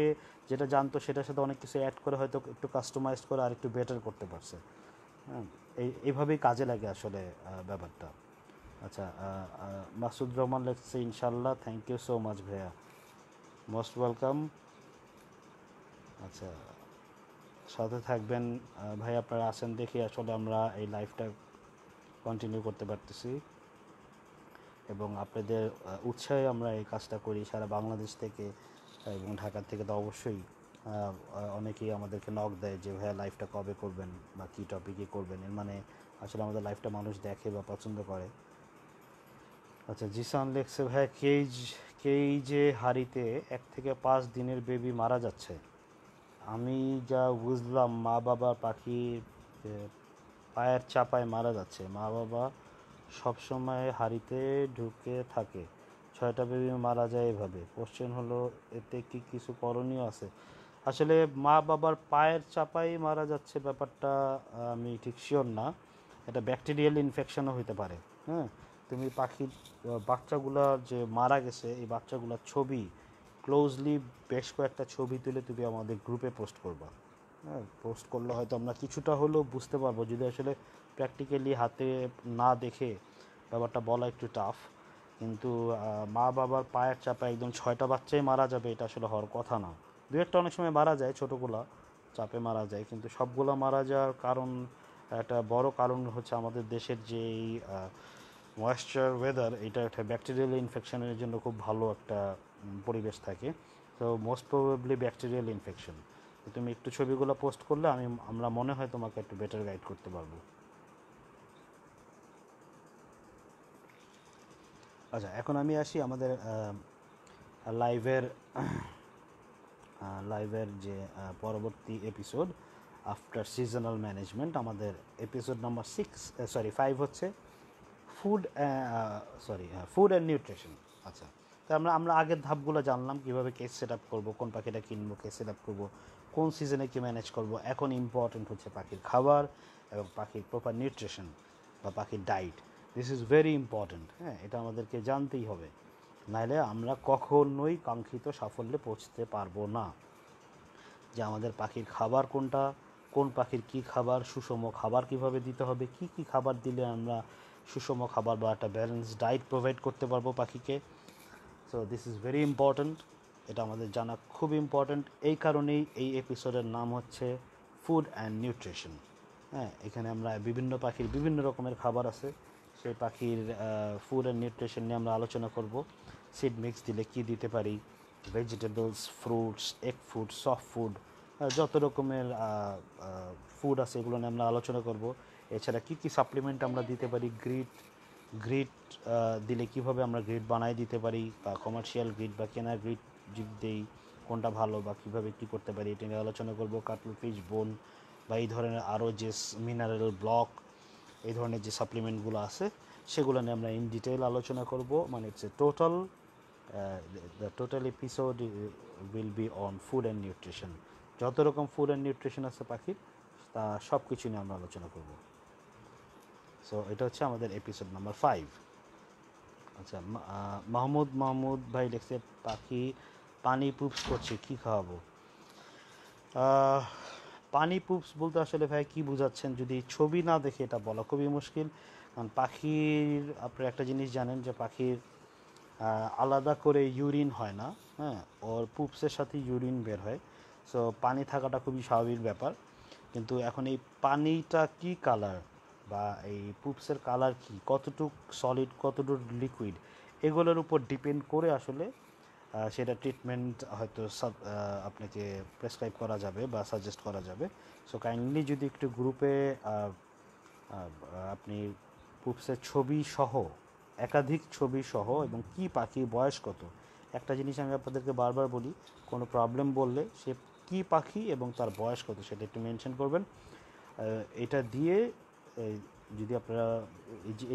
যেটা জানতো সেটার সাথে অনেক কিছু অ্যাড করে হয়তো একটু কাস্টমাইজ করে আর একটু বেটার করতে পারছে। হ্যাঁ এই, এইভাবেই কাজে লাগে আসলে ব্যাপারটা। আচ্ছা মাসুদ রহমান লেখছে ইনশাল্লাহ থ্যাংক ইউ সো মাচ ভাইয়া। Most welcome. আচ্ছা সাথে থাকবেন ভাই আপনারা আছেন দেখি আসলে আমরা এই লাইফটা কন্টিনিউ করতে পারতেছি। এবং আপনাদের উৎসাহে আমরা এই কাজটা করি সারা বাংলাদেশ থেকে, এবং ঢাকা থেকে তো অবশ্যই অনেকেই আমাদেরকে নক দেয় যে, ভাইয়া লাইফটা কবে করবেন বা কী টপিকে করবেন? এর মানে আসলে আমাদের লাইফটা মানুষ দেখে বা পছন্দ করে। আচ্ছা জিসান লেখছে, ভাইয়া কেজ কেই যে হাড়িতে এক থেকে পাঁচ দিনের বেবি মারা যাচ্ছে, আমি যা বুঝলাম মা বাবা পাখি পায়ের চাপায় মারা যাচ্ছে। মা বাবা সবসময় হাড়িতে ঢুকে থাকে, ছয়টা বেবি মারা যায় এভাবে। কোশ্চেন হলো, এতে কি কিছু করণীয় আছে? আসলে মা বাবার পায়ের চাপাই মারা যাচ্ছে ব্যাপারটা আমি ঠিক শিওর না। এটা ব্যাকটেরিয়াল ইনফেকশনও হতে পারে হ্যাঁ? তুমি পাখির বাচ্চাগুলা যে মারা গেছে, এই বাচ্চাগুলোর ছবি ক্লোজলি বেশ কয়েকটা ছবি তুলে তুমি আমাদের গ্রুপে পোস্ট করবা। হ্যাঁ পোস্ট করলে হয়তো আমরা কিছুটা হলেও বুঝতে পারব। যদি আসলে প্র্যাকটিক্যালি হাতে না দেখে ব্যাপারটা বলা একটু টাফ কিন্তু মা বাবার পায়ের চাপে একদম ছয়টা বাচ্চাই মারা যাবে, এটা আসলে হওয়ার কথা না। দু একটা অনেক সময় মারা যায়, ছোটোগুলা চাপে মারা যায়, কিন্তু সবগুলো মারা যাওয়ার কারণ, একটা বড় কারণ হচ্ছে আমাদের দেশের যেই ময়েশ্চার ওয়েদার এটা একটা ব্যাকটেরিয়াল ইনফেকশনের জন্য খুব ভালো একটা পরিবেশ থাকে। তো মোস্ট প্রবাবলি ব্যাকটেরিয়াল ইনফেকশন তুমি একটু ছবিগুলো পোস্ট করলে আমি, আমরা মনে হয় তোমাকে একটু বেটার গাইড করতে পারব। আচ্ছা এখন আমি আসি আমাদের লাইভের লাইভের যে পরবর্তী এপিসোড আফটার সিজনাল ম্যানেজমেন্ট আমাদের episode number six sorry five হচ্ছে। Food sorry food and nutrition আচ্ছা। তো আমরা আমরা আগের ধাপগুলো জানলাম কীভাবে কেস সেট আপ করব কোন পাখিটা কিনবো কেস সেট আপ করব কোন সিজনে কী ম্যানেজ করব। এখন ইম্পর্টেন্ট হচ্ছে পাখির খাবার এবং পাখির প্রপার নিউট্রিশন বা পাখির diet this is very important হ্যাঁ এটা আমাদেরকে জানতেই হবে। নাহলে আমরা কখনোই কাঙ্ক্ষিত সাফল্যে পৌঁছতে পারব না। যে আমাদের পাখির খাবার কোনটা কোন পাখির কি খাবার সুষম খাবার কীভাবে দিতে হবে কি কি খাবার দিলে আমরা সুষম খাবার বা একটা ব্যালেন্স ডায়েট প্রোভাইড করতে পারব পাখিকে। So this is very important এটা আমাদের জানা খুব ইম্পর্ট্যান্ট এই কারণেই এই এপিসোডের নাম হচ্ছে ফুড অ্যান্ড নিউট্রিশন হ্যাঁ এখানে আমরা বিভিন্ন পাখির বিভিন্ন রকমের খাবার আছে। সেই পাখির ফুড অ্যান্ড নিউট্রিশন নিয়ে আমরা আলোচনা করব। সিড মিক্স দিলে কি দিতে পারি? Vegetables fruits egg food soft food যত রকমের ফুড আছে এগুলো নিয়ে আমরা আলোচনা করব। এছাড়া কি কি সাপ্লিমেন্ট আমরা দিতে পারি? গ্রিট গ্রিড দিলে কীভাবে আমরা গ্রিড বানাই দিতে পারি? বা কমার্শিয়াল গ্রিড বা কেনা গ্রিড দেই, কোনটা ভালো বা কীভাবে কী করতে পারি? এটা নিয়ে আলোচনা করব। কাটল ফিশ বোন বা এই ধরনের আরও যে মিনারেল ব্লক এই ধরনের যে সাপ্লিমেন্টগুলো আছে, সেগুলো নিয়ে আমরা ইন ডিটেল আলোচনা করব। মানে it's a total the total episode will be on food and nutrition যত রকম ফুড অ্যান্ড নিউট্রিশন আছে পাখির, তা সব কিছু নিয়ে আমরা আলোচনা করব। সো এটা হচ্ছে আমাদের এপিসোড নাম্বার ফাইভ আচ্ছা মাহমুদ মাহমুদ ভাই লিখছে, পাখি পানি পুপস করছে, কি খাওয়াবো? পানি পুপস বলতে আসলে ভাই কি বোঝাচ্ছেন? যদি ছবি না দেখে এটা বলা খুবই মুশকিল। কারণ পাখির, আপনি একটা জিনিস জানেন যে পাখির আলাদা করে ইউরিন হয় না হ্যাঁ? ওর পুপসের সাথে ইউরিন বের হয়। সো পানি থাকাটা খুবই স্বাভাবিক ব্যাপার। কিন্তু এখন এই পানিটা কি কালার বা এই পুপসের কালার কি? কতটুক সলিড কতটুক লিকুইড এগুলোর উপর ডিপেন্ড করে আসলে সেটা ট্রিটমেন্ট হয়তো সাব আপনাকে প্রেসক্রাইব করা যাবে বা সাজেস্ট করা যাবে। সো কাইন্ডলি যদি একটু গ্রুপে আপনি পুপসের ছবি সহ, একাধিক ছবি সহ এবং কি পাখি, বয়স কত? একটা জিনিস আমি আপনাদেরকে বারবার বলি, কোনো প্রবলেম বললে সে কি পাখি এবং তার বয়স কত সেটা একটু মেনশন করবেন। এটা দিয়ে যদি আপনারা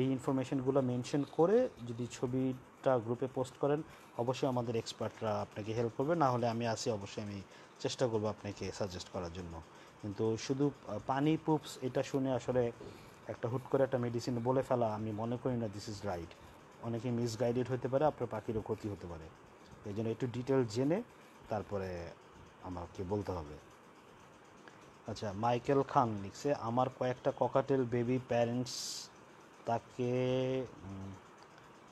এই ইনফরমেশনগুলো মেনশন করে যদি ছবিটা গ্রুপে পোস্ট করেন, অবশ্যই আমাদের এক্সপার্টরা আপনাকে হেল্প করবে। না হলে আমি আসি অবশ্যই আমি চেষ্টা করব আপনাকে সাজেস্ট করার জন্য। কিন্তু শুধু পানি পুপস এটা শুনে আসলে একটা হুট করে একটা মেডিসিন বলে ফেলা, আমি মনে করি না দিস ইজ রাইট অনেকে মিসগাইডেড হতে পারে, আপনার পাখিরও ক্ষতি হতে পারে। এই জন্য একটু ডিটেল জেনে তারপরে আমাকে বলতে হবে। আচ্ছা মাইকেল খান লিখছে, আমার কয়েকটা ককাটেল বেবি প্যারেন্টস তাকে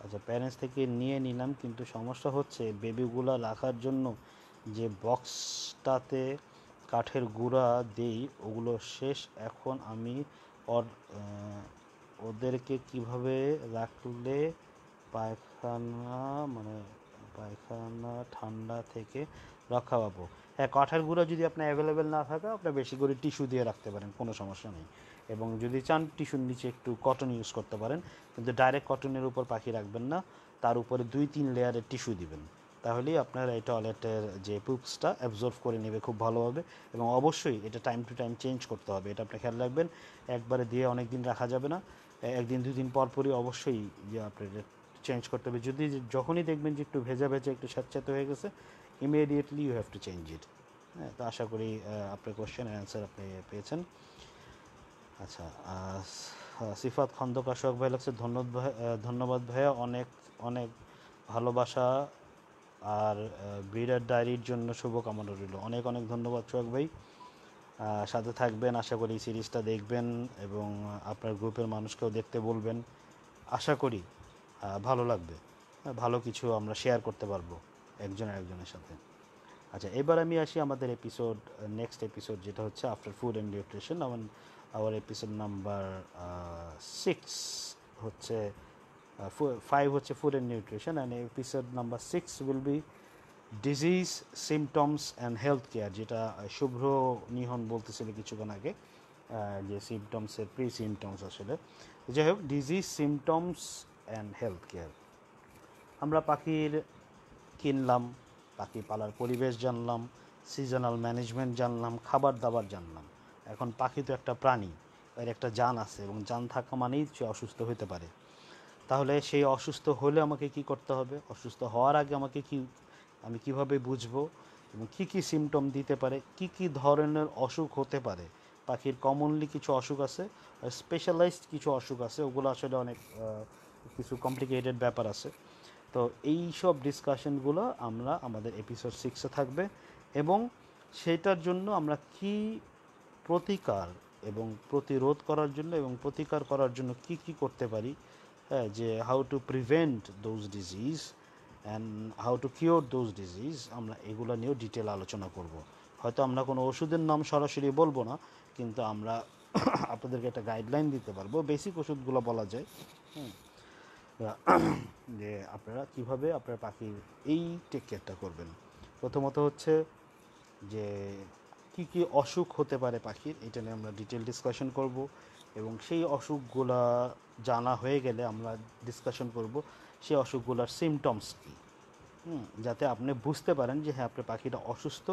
আচ্ছা প্যারেন্টস থেকে নিয়ে নিলাম, কিন্তু সমস্যা হচ্ছে বেবিগুলো রাখার জন্য যে বক্সটাতে কাঠের গুঁড়া দেই, ওগুলো শেষ। এখন আমি ওদেরকে কীভাবে রাখলে পায়খানা মানে পায়খানা ঠান্ডা থেকে রক্ষা পাবো? কাঠের গুঁড়া যদি আপনার অ্যাভেলেবেল না থাকে আপনি বেশি করে টিস্যু দিয়ে রাখতে পারেন, কোনো সমস্যা নেই। এবং যদি চান টিস্যুর নিচে একটু কটন ইউজ করতে পারেন, কিন্তু ডাইরেক্ট কটনের উপর পাখি রাখবেন না, তার উপরে দুই তিন লেয়ারের টিস্যু দিবেন। তাহলেই আপনার এই টয়লেটের যে পুপসটা অ্যাবজর্ভ করে নেবে খুব ভালোভাবে এবং অবশ্যই এটা টাইম টু টাইম চেঞ্জ করতে হবে। এটা আপনি খেয়াল রাখবেন, একবারে দিয়ে অনেক দিন রাখা যাবে না, একদিন দুই দিন পর পরই অবশ্যই যে আপনার চেঞ্জ করতে হবে। যদি যখনই দেখবেন যে একটু ভেজা ভেজা, একটু স্যাঁতস্যাঁতে হয়ে গেছে immediately you have to change it হ্যাঁ তো আশা করি আপনার কোশ্চেনের অ্যান্সার আপনি পেয়েছেন। আচ্ছা সিফাত খন্দকার শোক ভাই লাগছে। ধন্যবাদ ভাই ধন্যবাদ ভাইয়া। অনেক অনেক ভালোবাসা আর ব্রিডার ডায়েরির জন্য শুভকামনা রইল। অনেক অনেক ধন্যবাদ সোহাগ ভাই। সাথে থাকবেন, আশা করি সিরিজটা দেখবেন এবং আপনার গ্রুপের মানুষকেও দেখতে বলবেন। আশা করি ভালো লাগবে। ভালো কিছু আমরা শেয়ার করতে পারব। একজন একজনের সাথে। আচ্ছা এবার আমি আসি আমাদের এপিসোড নেক্সট এপিসোড যেটা হচ্ছে আফটার ফুড অ্যান্ড নিউট্রিশন আমার আওয়ার এপিসোড নাম্বার সিক্স হচ্ছে ফাইভ হচ্ছে food and nutrition and episode number six will be disease symptoms and health care যেটা শুভ্র নিহন বলতেছিল কিছুক্ষণ আগে যে সিমটমসের প্রি সিমটমস আসলে। যাই হোক disease symptoms and health care আমরা পাখির কিনলাম পাখি পালার পরিবেশ জানলাম সিজনাল ম্যানেজমেন্ট জানলাম খাবার দাবার জানলাম। এখন পাখি তো একটা প্রাণী, এর একটা জান আছে এবং জান থাকা মানেই সে অসুস্থ হতে পারে। তাহলে সেই অসুস্থ হলে আমাকে কি করতে হবে? অসুস্থ হওয়ার আগে আমাকে কি, আমি কীভাবে বুঝব? এবং কী কী সিমটম দিতে পারে? কি কি ধরনের অসুখ হতে পারে? পাখির কমনলি কিছু অসুখ আছে স্পেশালাইজড কিছু অসুখ আছে, ওগুলো আসলে অনেক কিছু কমপ্লিকেটেড ব্যাপার আছে। তো এই সব ডিসকাশনগুলো আমরা আমাদের এপিসোড সিক্সে থাকবে এবং সেটার জন্য আমরা কি প্রতিকার এবং প্রতিরোধ করার জন্য এবং প্রতিকার করার জন্য কি কি করতে পারি হ্যাঁ যে how to prevent those disease and how to cure those disease আমরা এগুলো নিয়েও ডিটেল আলোচনা করব। হয়তো আমরা কোনো ওষুধের নাম সরাসরি বলব না, কিন্তু আমরা আপনাদেরকে একটা গাইডলাইন দিতে পারব। বেসিক ওষুধগুলো বলা যায়, হুম। যে আপনারা কীভাবে আপনার পাখির এই টেক কেয়ারটা করবেন? প্রথমত হচ্ছে যে কি কি অসুখ হতে পারে পাখির, এটা নিয়ে আমরা ডিটেল ডিসকাশন করব এবং সেই অসুখগুলা জানা হয়ে গেলে আমরা ডিসকাশন করব সেই অসুখগুলোর সিমটমস কী। যাতে আপনি বুঝতে পারেন যে হ্যাঁ আপনার পাখিটা অসুস্থ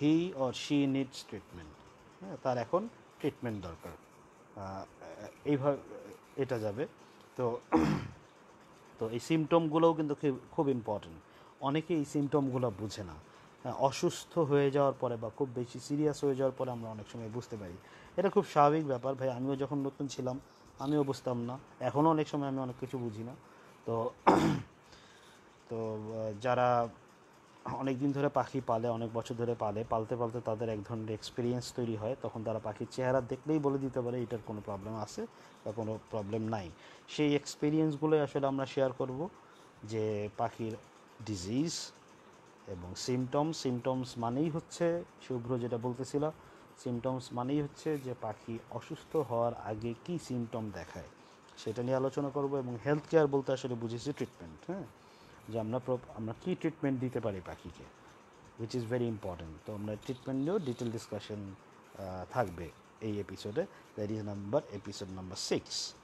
he or she needs treatment হ্যাঁ তার এখন ট্রিটমেন্ট দরকার। এইভাবে এটা যাবে। তো তো এই সিমটমগুলোও কিন্তু খুব- ইম্পর্টেন্ট অনেকে এই সিমটমগুলো বুঝে না। হ্যাঁ, অসুস্থ হয়ে যাওয়ার পরে বা খুব বেশি সিরিয়াস হয়ে যাওয়ার পরে আমরা অনেক সময় বুঝতে পারি। এটা খুব স্বাভাবিক ব্যাপার। ভাই আমিও যখন নতুন ছিলাম আমিও বুঝতাম না। এখনও অনেক সময় আমি অনেক কিছু বুঝি না। তো তো যারা অনেক দিন ধরে পাখি পালে, অনেক বছর ধরে পালে। পালতে পালতে তাদের এক ধরনের এক্সপিরিয়েন্স তৈরি হয়। তখন তারা পাখির চেহারা দেখলেই বলে দিতে পারে, এটার কোনো প্রবলেম আছে বা কোনো প্রবলেম নাই। সেই এক্সপিরিয়েন্সগুলোই আসলে আমরা শেয়ার করব যে পাখির ডিজিজ এবং সিমটমস সিমটমস মানেই হচ্ছে, শুভ্র যেটা বলতেছিল সিমটমস মানেই হচ্ছে যে পাখি অসুস্থ হওয়ার আগে কি সিমটম দেখায়। সেটা নিয়ে আলোচনা করব এবং হেলথ কেয়ার বলতে আসলে বুঝেছি ট্রিটমেন্ট হ্যাঁ? যে আমরা আমরা কী ট্রিটমেন্ট দিতে পারি পাখিকে উইচ ইজ ভেরি ইম্পর্ট্যান্ট তো আমরা ট্রিটমেন্ট নিয়েও ডিটেল ডিসকাশন থাকবে এই এপিসোডে that is number episode number six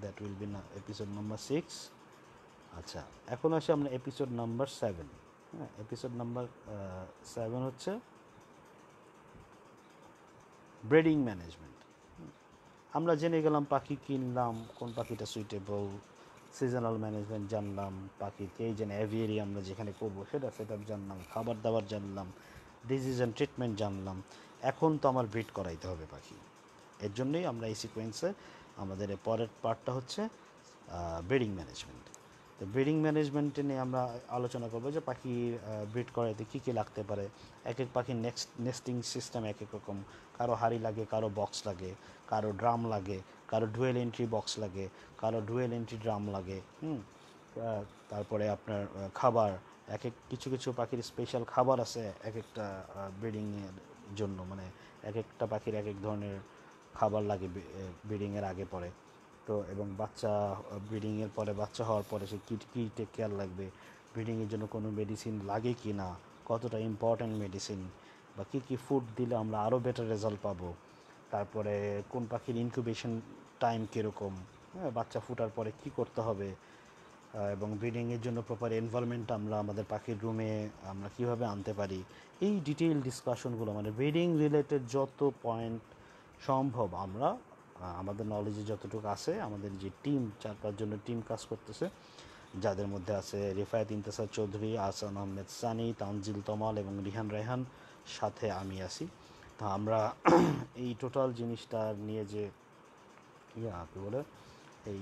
that will be না এপিসোড নাম্বার সিক্স আচ্ছা এখন আসি আমরা এপিসোড নাম্বার সেভেন হ্যাঁ এপিসোড নাম্বার সেভেন হচ্ছে ব্রিডিং ম্যানেজমেন্ট আমরা জেনে গেলাম পাখি কিনলাম, কোন পাখিটা সুইটেবল সিজনাল ম্যানেজমেন্ট জানলাম এই যে অ্যাভিয়ারি আমরা যেখানে করব সেটা সেটা জানলাম, খাবার দাবার জানলাম ডিজিজ অ্যান্ড ট্রিটমেন্ট জানলাম। এখন তো আমার ব্রিড করাইতে হবে পাখি। এর জন্যই আমরা এই সিকোয়েন্সে আমাদের পরের পার্টটা হচ্ছে ব্রিডিং ম্যানেজমেন্ট তো ব্রিডিং ম্যানেজমেন্টে নিয়ে আমরা আলোচনা করব যে পাখি ব্রিড করাইতে কী কী লাগতে পারে। এক এক পাখির নেক্সট নেস্টিং সিস্টেম এক এক রকম। কারও হাড়ি লাগে, কারও বক্স লাগে, কারও ড্রাম লাগে কারও ডুয়েল এন্ট্রি বক্স লাগে, কারও ডুয়েল এন্ট্রি ড্রাম লাগে, হুম? তারপরে আপনার খাবার, এক এক, কিছু কিছু পাখির স্পেশাল খাবার আছে এক একটা ব্রিডিংয়ের জন্য মানে এক একটা পাখির এক এক ধরনের খাবার লাগে ব্রিডিংয়ের আগে পরে। তো, এবং বাচ্চা ব্রিডিংয়ের পরে, বাচ্চা হওয়ার পরে সে কী কী টেক কেয়ার লাগবে? ব্রিডিংয়ের জন্য কোনো মেডিসিন লাগে কি না? কতটা ইম্পর্ট্যান্ট মেডিসিন বা কী কী ফুড দিলে আমরা আরও বেটার রেজাল্ট পাবো? তারপরে কোন পাখির ইনকিউবেশন টাইম কীরকম? হ্যাঁ বাচ্চা ফুটার পরে কি করতে হবে? এবং ব্রিডিংয়ের জন্য প্রপার এনভায়রনমেন্ট আমরা আমাদের পাখির রুমে আমরা কীভাবে আনতে পারি? এই ডিটেইল ডিসকাশনগুলো মানে ব্রিডিং রিলেটেড যত পয়েন্ট সম্ভব আমরা আমাদের নলেজে যতটুকু আছে, আমাদের যে টিম চার পাঁচজনের টিম কাজ করতেছে, যাদের মধ্যে আছে রিফায়েত ইন্তেসার চৌধুরী আসান আহমেদ সানি, তানজিল তমাল এবং রিহান রেহান সাথে আমি আছি। তা আমরা এই টোটাল জিনিসটা নিয়ে যে ইয়া কী বলে? এই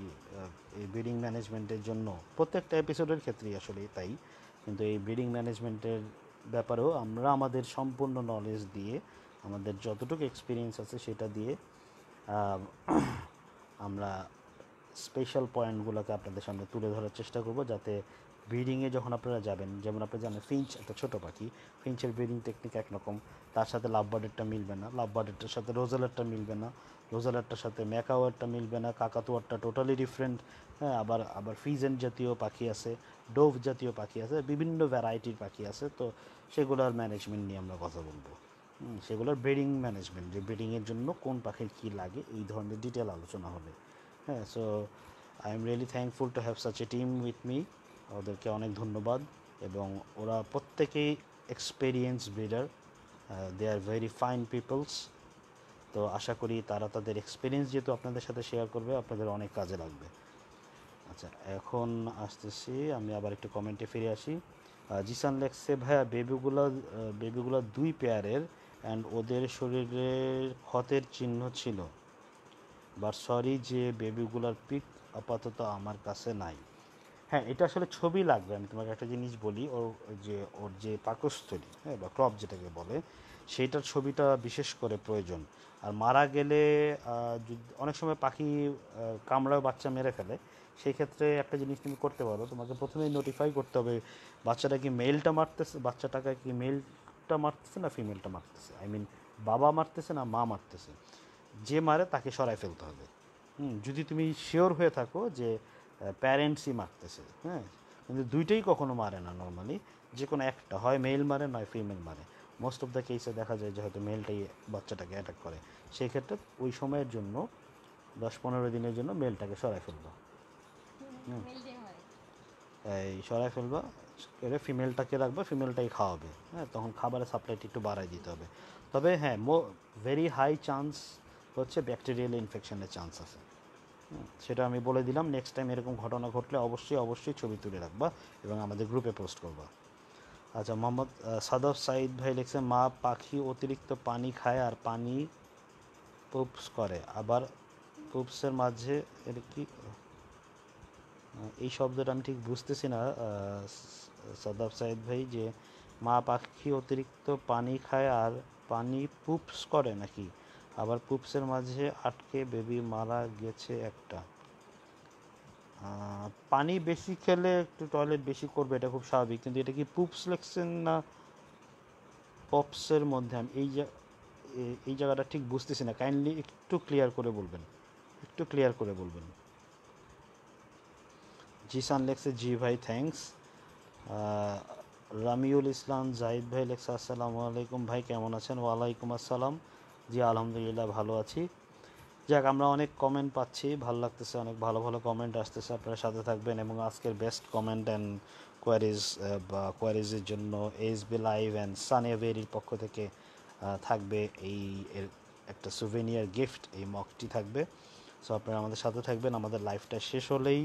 এই ব্রিডিং ম্যানেজমেন্টের জন্য প্রত্যেকটা এপিসোডের ক্ষেত্রেই আসলে তাই। কিন্তু এই ব্রিডিং ম্যানেজমেন্টের ব্যাপারেও আমরা আমাদের সম্পূর্ণ নলেজ দিয়ে, আমাদের যতটুকু এক্সপিরিয়েন্স আছে সেটা দিয়ে আমরা স্পেশাল পয়েন্টগুলোকে আপনাদের সামনে তুলে ধরার চেষ্টা করব যাতে ব্রিডিংয়ে যখন আপনারা যাবেন, যেমন আপনি জানেন ফিঞ্চ একটা ছোটো পাখি ফিঞ্চের ব্রিডিং টেকনিক একরকম। তার সাথে লাভ বার্ডেরটা মিলবে না লাভ বার্ডেরটার সাথে রোজালেরটা মিলবে না। রোজালেরটার সাথে ম্যাকাওয়ারটা মিলবে না, কাকাতুয়ারটা টোটালি ডিফারেন্ট হ্যাঁ আবার আবার ফিজেন্ট জাতীয় পাখি আছে, ডোভ জাতীয় পাখি আছে, বিভিন্ন ভ্যারাইটির পাখি আছে, তো সেগুলোর ম্যানেজমেন্ট নিয়ে আমরা কথা বলব। সেগুলোর ব্রিডিং ম্যানেজমেন্ট যে ব্রিডিংয়ের জন্য কোন পাখির কী লাগে, এই ধরনের ডিটেল আলোচনা হবে। হ্যাঁ so I am really thankful to have such a team with me ওদেরকে অনেক ধন্যবাদ, এবং ওরা প্রত্যেকেই experience breeder they are very fine peoples তো আশা করি তারা তাদের এক্সপিরিয়েন্স যেহেতু আপনাদের সাথে শেয়ার করবে, আপনাদের অনেক কাজে লাগবে। আচ্ছা এখন আসতেছি, আমি আবার একটু কমেন্টে ফিরে আসি। জিসান লেখছে, ভাইয়া বেবিগুলো বেবিগুলো দুই পেয়ারের অ্যান্ড ওদের শরীরে ক্ষতের চিহ্ন ছিল। বাট সরি যে বেবিগুলার পিক আপাতত আমার কাছে নাই। হ্যাঁ এটা আসলে ছবি লাগবে, আমি তোমাকে একটা জিনিস বলি, ওর যে ওর যে পাকস্থলী হ্যাঁ বা ক্রপ যেটাকে বলে সেইটার ছবিটা বিশেষ করে প্রয়োজন। আর মারা গেলে অনেক সময় পাখি কামড়ায় বাচ্চা মেরে ফেলে। সেই ক্ষেত্রে একটা জিনিস তুমি করতে পারো। তোমাকে প্রথমেই নোটিফাই করতে হবে বাচ্চাটা কি মেলটা মারতেছে বাচ্চাটাকে কি মেলটা মারতেছে না ফিমেলটা মারতেছে? আই মিন বাবা মারতেছে না মা মারতেছে? যে মারে তাকে সরাই ফেলতে হবে। হুম, যদি তুমি শিওর হয়ে থাকো যে প্যারেন্টসই মারতেছে হ্যাঁ? কিন্তু দুইটাই কখনো মারে না নর্মালি যে কোনো একটা হয় মেল মারে নয় ফিমেল মারে। মোস্ট অফ দ্য কেসে দেখা যায় যে হয়তো মেলটাই বাচ্চাটাকে অ্যাটাক করে। সেই ক্ষেত্রে ওই সময়ের জন্য দশ পনেরো দিনের জন্য মেলটাকে সরাই ফেলবা এই সরাই ফেলবা করে ফিমেলটাকে রাখবা ফিমেলটাই খাওয়াবে। হ্যাঁ তখন খাবারের সাপ্লাইটা একটু বাড়াই দিতে হবে। তবে হ্যাঁ মো ভেরি হাই চান্স হচ্ছে ব্যাকটেরিয়াল ইনফেকশনের চান্স আছে। সেটা আমি বলে দিলাম। নেক্সট টাইম এরকম ঘটনা ঘটলে অবশ্যই অবশ্যই ছবি তুলে রাখবা এবং আমাদের গ্রুপে পোস্ট করবা। আচ্ছা মোহাম্মদ সাদব সাইদ ভাই লিখছে মা পাখি অতিরিক্ত পানি খায় আর পানি পুপস করে। আবার পুপসের মাঝে এর কি? এই শব্দটা আমি ঠিক বুঝতেছি না সাদাব সাইদ ভাই, যে মা পাখি অতিরিক্ত পানি খায় আর পানি পুপস করে নাকি? আবার পুপসের মাঝে আটকে বেবি মারা গেছে একটা। পানি বেশি খেলে একটু টয়লেট বেশি করবে, এটা খুব স্বাভাবিক। কিন্তু এটা কি পুপস লেখছেন না পপসের মধ্যে? আমি এই এই জায়গাটা ঠিক বুঝতেছি না। কাইন্ডলি একটু ক্লিয়ার করে বলবেন। একটু ক্লিয়ার করে বলবেন। জিসান লেখছে, জি ভাই থ্যাঙ্কস রামিউল ইসলাম, জাহিদ ভাই লেখছে, আসসালামু আলাইকুম ভাই, কেমন আছেন? ওয়ালাইকুম আসসালাম। জি, আলহামদুলিল্লাহ, ভালো আছি। যাক, আমরা অনেক কমেন্ট পাচ্ছি। ভালো লাগতেছে, অনেক ভালো ভালো কমেন্ট আসতেছে আপনারা সাথে থাকবেন এবং আজকের বেস্ট কমেন্ট অ্যান্ড কোয়ারিজ বা কোয়ারিজের জন্য H B live and Sania ভেরির পক্ষ থেকে থাকবে এই এর একটা সুভেনিয়ার গিফট এই মকটি থাকবে। সো আপনারা আমাদের সাথে থাকবেন। আমাদের লাইফটা শেষ হলেই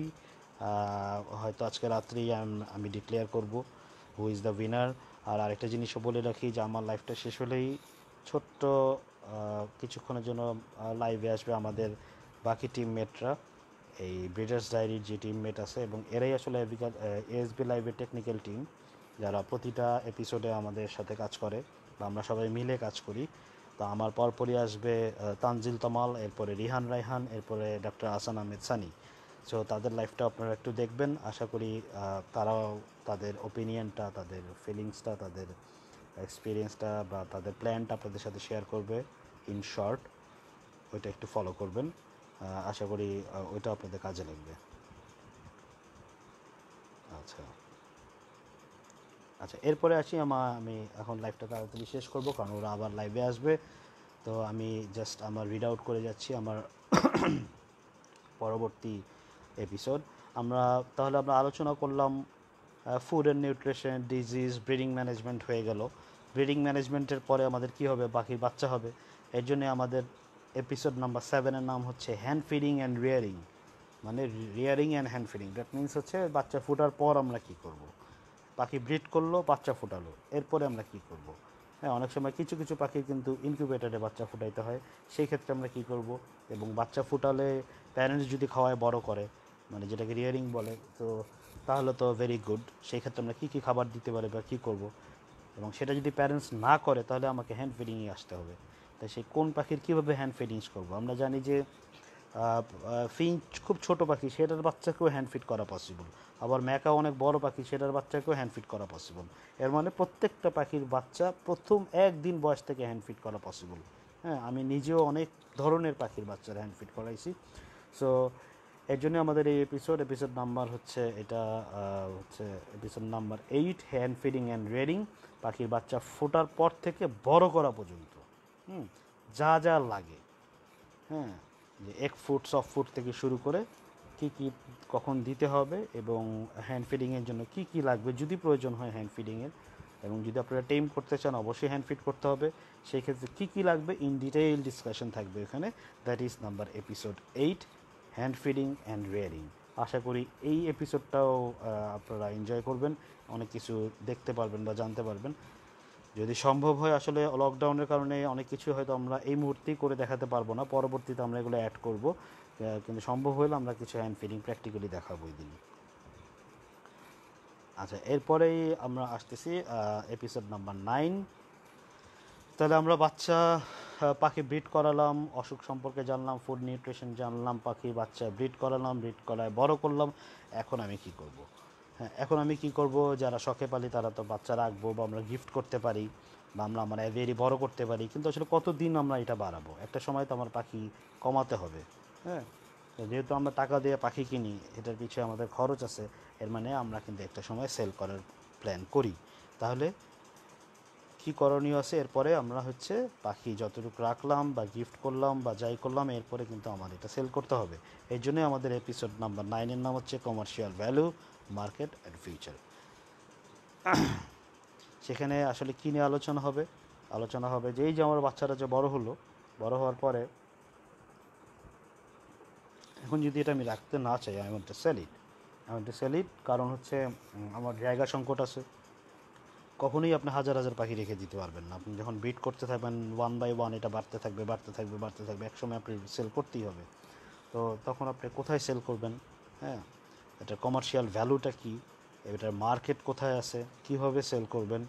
হয়তো আজকে রাত্রেই আমি ডিক্লেয়ার করব হু ইজ দ্য উইনার আর আরেকটা জিনিসও বলে রাখি যে, আমার লাইফটা শেষ হলেই ছোট্ট কিছুক্ষণের জন্য লাইভে আসবে আমাদের বাকি টিমমেটরা এই ব্রিডার্স ডায়েরির যে টিমমেট আছে এবং এরাই আসলে এএসবি লাইভের টেকনিক্যাল টিম যারা প্রতিটা এপিসোডে আমাদের সাথে কাজ করে বা আমরা সবাই মিলে কাজ করি। তো আমার পরপরই আসবে তানজিল তমাল, এরপরে রিহান রাইহান এরপরে ডক্টর আসান আহমেদ সানি। সো তাদের লাইফটা আপনারা একটু দেখবেন। আশা করি তারাও তাদের ওপিনিয়নটা তাদের ফিলিংসটা তাদের এক্সপিরিয়েন্সটা বা তাদের প্ল্যানটা আপনাদের সাথে শেয়ার করবে ইন শর্ট ওইটা একটু ফলো করবেন। আশা করি ওইটা আপনাদের কাজে লাগবে। আচ্ছা। আচ্ছা এরপরে আসি আমার আমি এখন লাইভটা তাড়াতাড়ি শেষ করব, কারণ ওরা আবার লাইভে আসবে। তো আমি জাস্ট আমার রিড আউট করে যাচ্ছি আমার পরবর্তী এপিসোড আমরা তাহলে আমরা আলোচনা করলাম food and nutrition disease breeding management হয়ে গেল। ব্রিডিং ম্যানেজমেন্টের পরে আমাদের কি হবে? বাকি বাচ্চা হবে। এর জন্য আমাদের এপিসোড নাম্বার সেভেনের নাম হচ্ছে হ্যান্ড ফিডিং অ্যান্ড রিয়ারিং মানে rearing and hand feeding that means হচ্ছে বাচ্চা ফোটার পর আমরা কি করব। পাখি ব্রিড করল, বাচ্চা ফুটালো। এরপরে আমরা কি করব। হ্যাঁ অনেক সময় কিছু কিছু পাখি কিন্তু ইনকিউবেটারে বাচ্চা ফুটাইতে হয়। সেই ক্ষেত্রে আমরা কি করব? এবং বাচ্চা ফুটালে প্যারেন্টস যদি খাওয়ায়, বড় করে মানে যেটাকে রিয়ারিং বলে, তো তাহলে তো ভেরি গুড সেই ক্ষেত্রে আমরা কী কী খাবার দিতে পারি বা কী করব? এবং সেটা যদি প্যারেন্টস না করে, তাহলে আমাকে হ্যান্ড ফিডিংয়ে আসতে হবে। তাই সেই কোন পাখির কীভাবে হ্যান্ড ফিডিংস করব? আমরা জানি যে ফিঞ্চ খুব ছোট পাখি, সেটার বাচ্চাকেও হ্যান্ড ফিট করা পসিবল আবার ম্যাকা অনেক বড় পাখি, সেটার বাচ্চাকেও হ্যান্ড ফিট করা পসিবল এর মানে প্রত্যেকটা পাখির বাচ্চা প্রথম একদিন বয়স থেকে হ্যান্ড ফিট করা পসিবল হ্যাঁ আমি নিজেও অনেক ধরনের পাখির বাচ্চার হ্যান্ড ফিট করাইছি। সো এর জন্য আমাদের এই এপিসোড এপিসোড নাম্বার হচ্ছে এটা হচ্ছে episode number eight hand feeding and রেডিং পাখির বাচ্চা ফোটার পর থেকে বড় করা পর্যন্ত। হুম, যা যা লাগে। হ্যাঁ যে এক ফুট সফট ফুট থেকে শুরু করে কি কি কখন দিতে হবে এবং হ্যান্ড ফিডিংয়ের জন্য কি কি লাগবে যদি প্রয়োজন হয় হ্যান্ড ফিডিংয়ের এবং যদি আপনারা টেম করতে চান, অবশ্যই হ্যান্ড ফিট করতে হবে। সেই ক্ষেত্রে কী কী লাগবে? ইন ডিটেইল ডিসকাশন থাকবে এখানে। That is number episode eight hand feeding and rearing আশা করি এই এপিসোডটাও আপনারা এনজয় করবেন। অনেক কিছু দেখতে পারবেন বা জানতে পারবেন। যদি সম্ভব হয় আসলে লকডাউনের কারণে অনেক কিছু হয়তো আমরা এই মুহূর্তেই করে দেখাতে পারব না। পরবর্তীতে আমরা এগুলো অ্যাড করব। কিন্তু সম্ভব হলে আমরা কিছু হ্যান্ড ফিডিং প্র্যাকটিক্যালি দেখাবো ওই দিন। আচ্ছা এরপরেই আমরা আসতেছি এপিসোড নাম্বার নাইন তাহলে আমরা বাচ্চা পাখি ব্রিড করালাম, অসুখ সম্পর্কে জানলাম ফুড নিউট্রিশন জানলাম, পাখি, বাচ্চা ব্রিড করালাম, ব্রিড করায় বড় করলাম, এখন আমি কি করব। হ্যাঁ এখন আমি কি করব? যারা শখে পালি, তারা তো বাচ্চা রাখব বা আমরা গিফট করতে পারি বা আমরা মানে ভেরি বড় করতে পারি, কিন্তু আসলে কতদিন আমরা এটা বাড়াবো? একটা সময় তো আমার পাখি কমাতে হবে হ্যাঁ? যেহেতু আমরা টাকা দিয়ে পাখি কিনি, এটার পিছিয়ে আমাদের খরচ আছে, এর মানে আমরা কিন্তু একটা সময় সেল করার প্ল্যান করি। তাহলে কি করণীয় আছে? এরপরে আমরা হচ্ছে পাখি যতটুকু রাখলাম বা গিফট করলাম বা যাই করলাম, এরপরে কিন্তু আমার এটা সেল করতে হবে। এই জন্যই আমাদের এপিসোড নাম্বার নাইনের নাম হচ্ছে commercial value market and future সেখানে আসলে কী নিয়ে আলোচনা হবে? আলোচনা হবে যে, এই যে আমার বাচ্চারা যে বড় হলো, বড় হওয়ার পরে এখন যদি এটা আমি রাখতে না চাই I want to sell it I want to sell it কারণ হচ্ছে আমার জায়গা সংকট আছে। কখনোই আপনি হাজার হাজার পাখি রেখে দিতে পারবেন না। আপনি যখন বিট করতে থাকবেন ওয়ান বাই ওয়ান এটা বাড়তে থাকবে বাড়তে থাকবে বাড়তে থাকবে, একসময় আপনি সেল করতেই হবে। তো তখন আপনি কোথায় সেল করবেন? হ্যাঁ এটার কমার্শিয়াল ভ্যালুটা কী? এটার মার্কেট কোথায় আছে? কীভাবে সেল করবেন?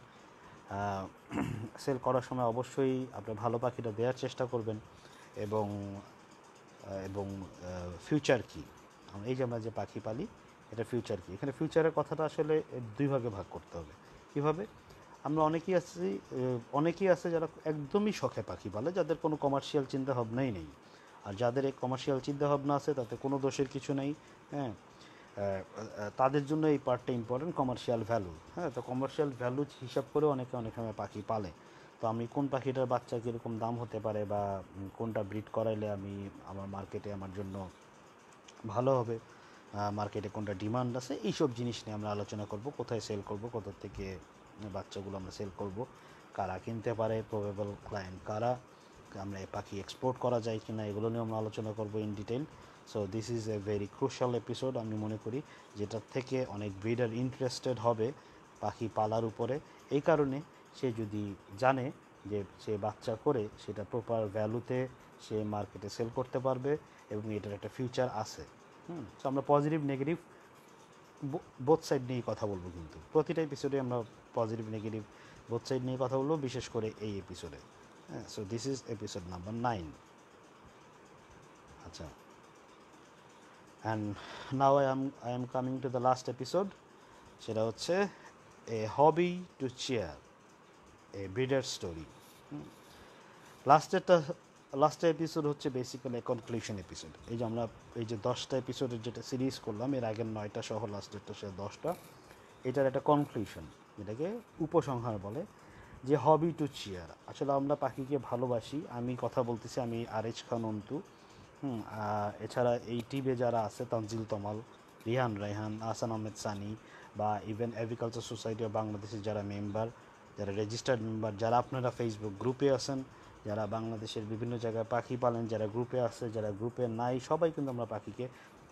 সেল করার সময় অবশ্যই আপনি ভালো পাখিটা দেওয়ার চেষ্টা করবেন এবং এবং ফিউচার কি? এই যে আমরা যে পাখি পালি, এটা ফিউচার কি? এখানে ফিউচারের কথাটা আসলে দুই ভাগে ভাগ করতে হবে। কীভাবে? আমরা অনেকেই আছি, অনেকেই আছে যারা একদমই শখে পাখি পালে, যাদের কোনো কমার্শিয়াল চিন্তা ভাবনাই নেই। আর যাদের এই কমার্শিয়াল চিন্তা ভাবনা আছে, তাতে কোনো দোষের কিছু নেই হ্যাঁ? তাদের জন্য এই পার্টটা ইম্পর্টেন্ট কমার্শিয়াল ভ্যালু হ্যাঁ? তো কমার্শিয়াল ভ্যালু হিসাব করে অনেকে, অনেক সময় পাখি পালে। তো আমি কোন পাখিটার বাচ্চা কীরকম দাম হতে পারে বা কোনটা ব্রিড করাইলে আমি আমার মার্কেটে আমার জন্য ভালো হবে? মার্কেটে কোনটা ডিমান্ড আছে, এইসব জিনিস নিয়ে আমরা আলোচনা করব, কোথায় সেল করব কোথা থেকে বাচ্চাগুলো আমরা সেল করব, কারা কিনতে পারে প্রবেবল ক্লায়েন্ট কারা, আমরা পাখি এক্সপোর্ট করা যায় কি না এগুলো নিয়ে আমরা আলোচনা করব in detail so this is a very crucial episode আমি মনে করি, যেটার থেকে অনেক ব্রিডার ইন্টারেস্টেড হবে পাখি পালার উপরে। এই কারণে সে যদি জানে যে সে বাচ্চা করে, সেটা প্রপার ভ্যালুতে সে মার্কেটে সেল করতে পারবে এবং এটার একটা ফিউচার আছে। হুম। তো আমরা পজিটিভ নেগেটিভ বোথ সাইড নিয়ে কথা বলব কিন্তু। প্রতিটা এপিসোডে আমরা পজিটিভ নেগেটিভ বোথ সাইড নিয়ে কথা বলব, বিশেষ করে এই এপিসোডে হ্যাঁ so this is episode number nine আচ্ছা। And now I am I am coming to the last episode সেটা হচ্ছে a hobby to share a breeder story লাস্টেরটা লাস্টের এপিসোড হচ্ছে বেসিক্যালি কনক্লুশন এপিসোড এই যে আমরা, এই যে দশটা এপিসোডের যেটা সিরিজ করলাম, এর আগের নয়টা সহ লাস্টেরটা সে দশটা, এটার একটা কনক্লুশন যেটাকে উপসংহার বলে, যে হবি টু চেয়ার আসলে আমরা পাখিকে ভালোবাসি, আমি কথা বলতেছি, আমি আরেজ খান অন্তু, হুম আর এছাড়া এই টিমে যারা আছে, তানজিল তমাল, রিহান রাইহান আসান আহমেদ সানি, বা ইভেন অ্যাগ্রিকালচার সোসাইটি অফ বাংলাদেশের যারা মেম্বার যারা রেজিস্টার্ড মেম্বার যারা আপনারা ফেসবুক গ্রুপে আছেন যারা বাংলাদেশের বিভিন্ন জায়গায় পাখি পালেন, যারা গ্রুপে আছে, যারা গ্রুপে নাই, সবাই কিন্তু আমরা পাখিকে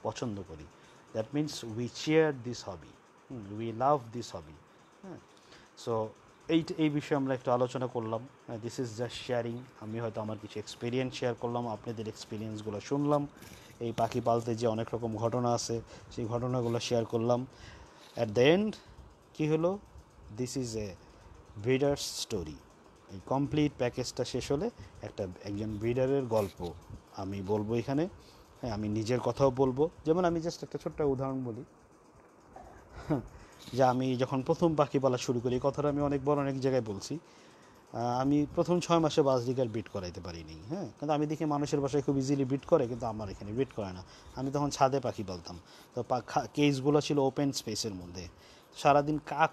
পছন্দ করি। That means we share this hobby we love this hobby হ্যাঁ সো এই এই বিষয়ে আমরা একটু আলোচনা করলাম। দিস ইজ জাস্ট শেয়ারিং আমি হয়তো আমার কিছু এক্সপিরিয়েন্স শেয়ার করলাম, আপনাদের এক্সপিরিয়েন্সগুলো শুনলাম। এই পাখি পালতে যে অনেক রকম ঘটনা আছে, সেই ঘটনাগুলো শেয়ার করলাম। অ্যাট দ্য এন্ড কী হলো? This is a breeder's story এই কমপ্লিট প্যাকেজটা শেষ হলে একটা একজন ব্রিডারের গল্প আমি বলব এখানে। হ্যাঁ আমি নিজের কথাও বলব। যেমন আমি জাস্ট একটা ছোট্ট উদাহরণ বলি। যে আমি যখন প্রথম পাখি পালা শুরু করি কথাটা আমি অনেক বড় অনেক জায়গায় বলছি। আমি প্রথম ছয় মাসে বাজরিকার বিট করাইতে পারিনি হ্যাঁ। কিন্তু আমি দেখি মানুষের বাসায় খুব ইজিলি বিট করে, কিন্তু আমার এখানে বিট করে না। আমি তখন ছাদে পাখি বলতাম। তো কেসগুলো ছিল ওপেন স্পেসের মধ্যে। সারাদিন কাক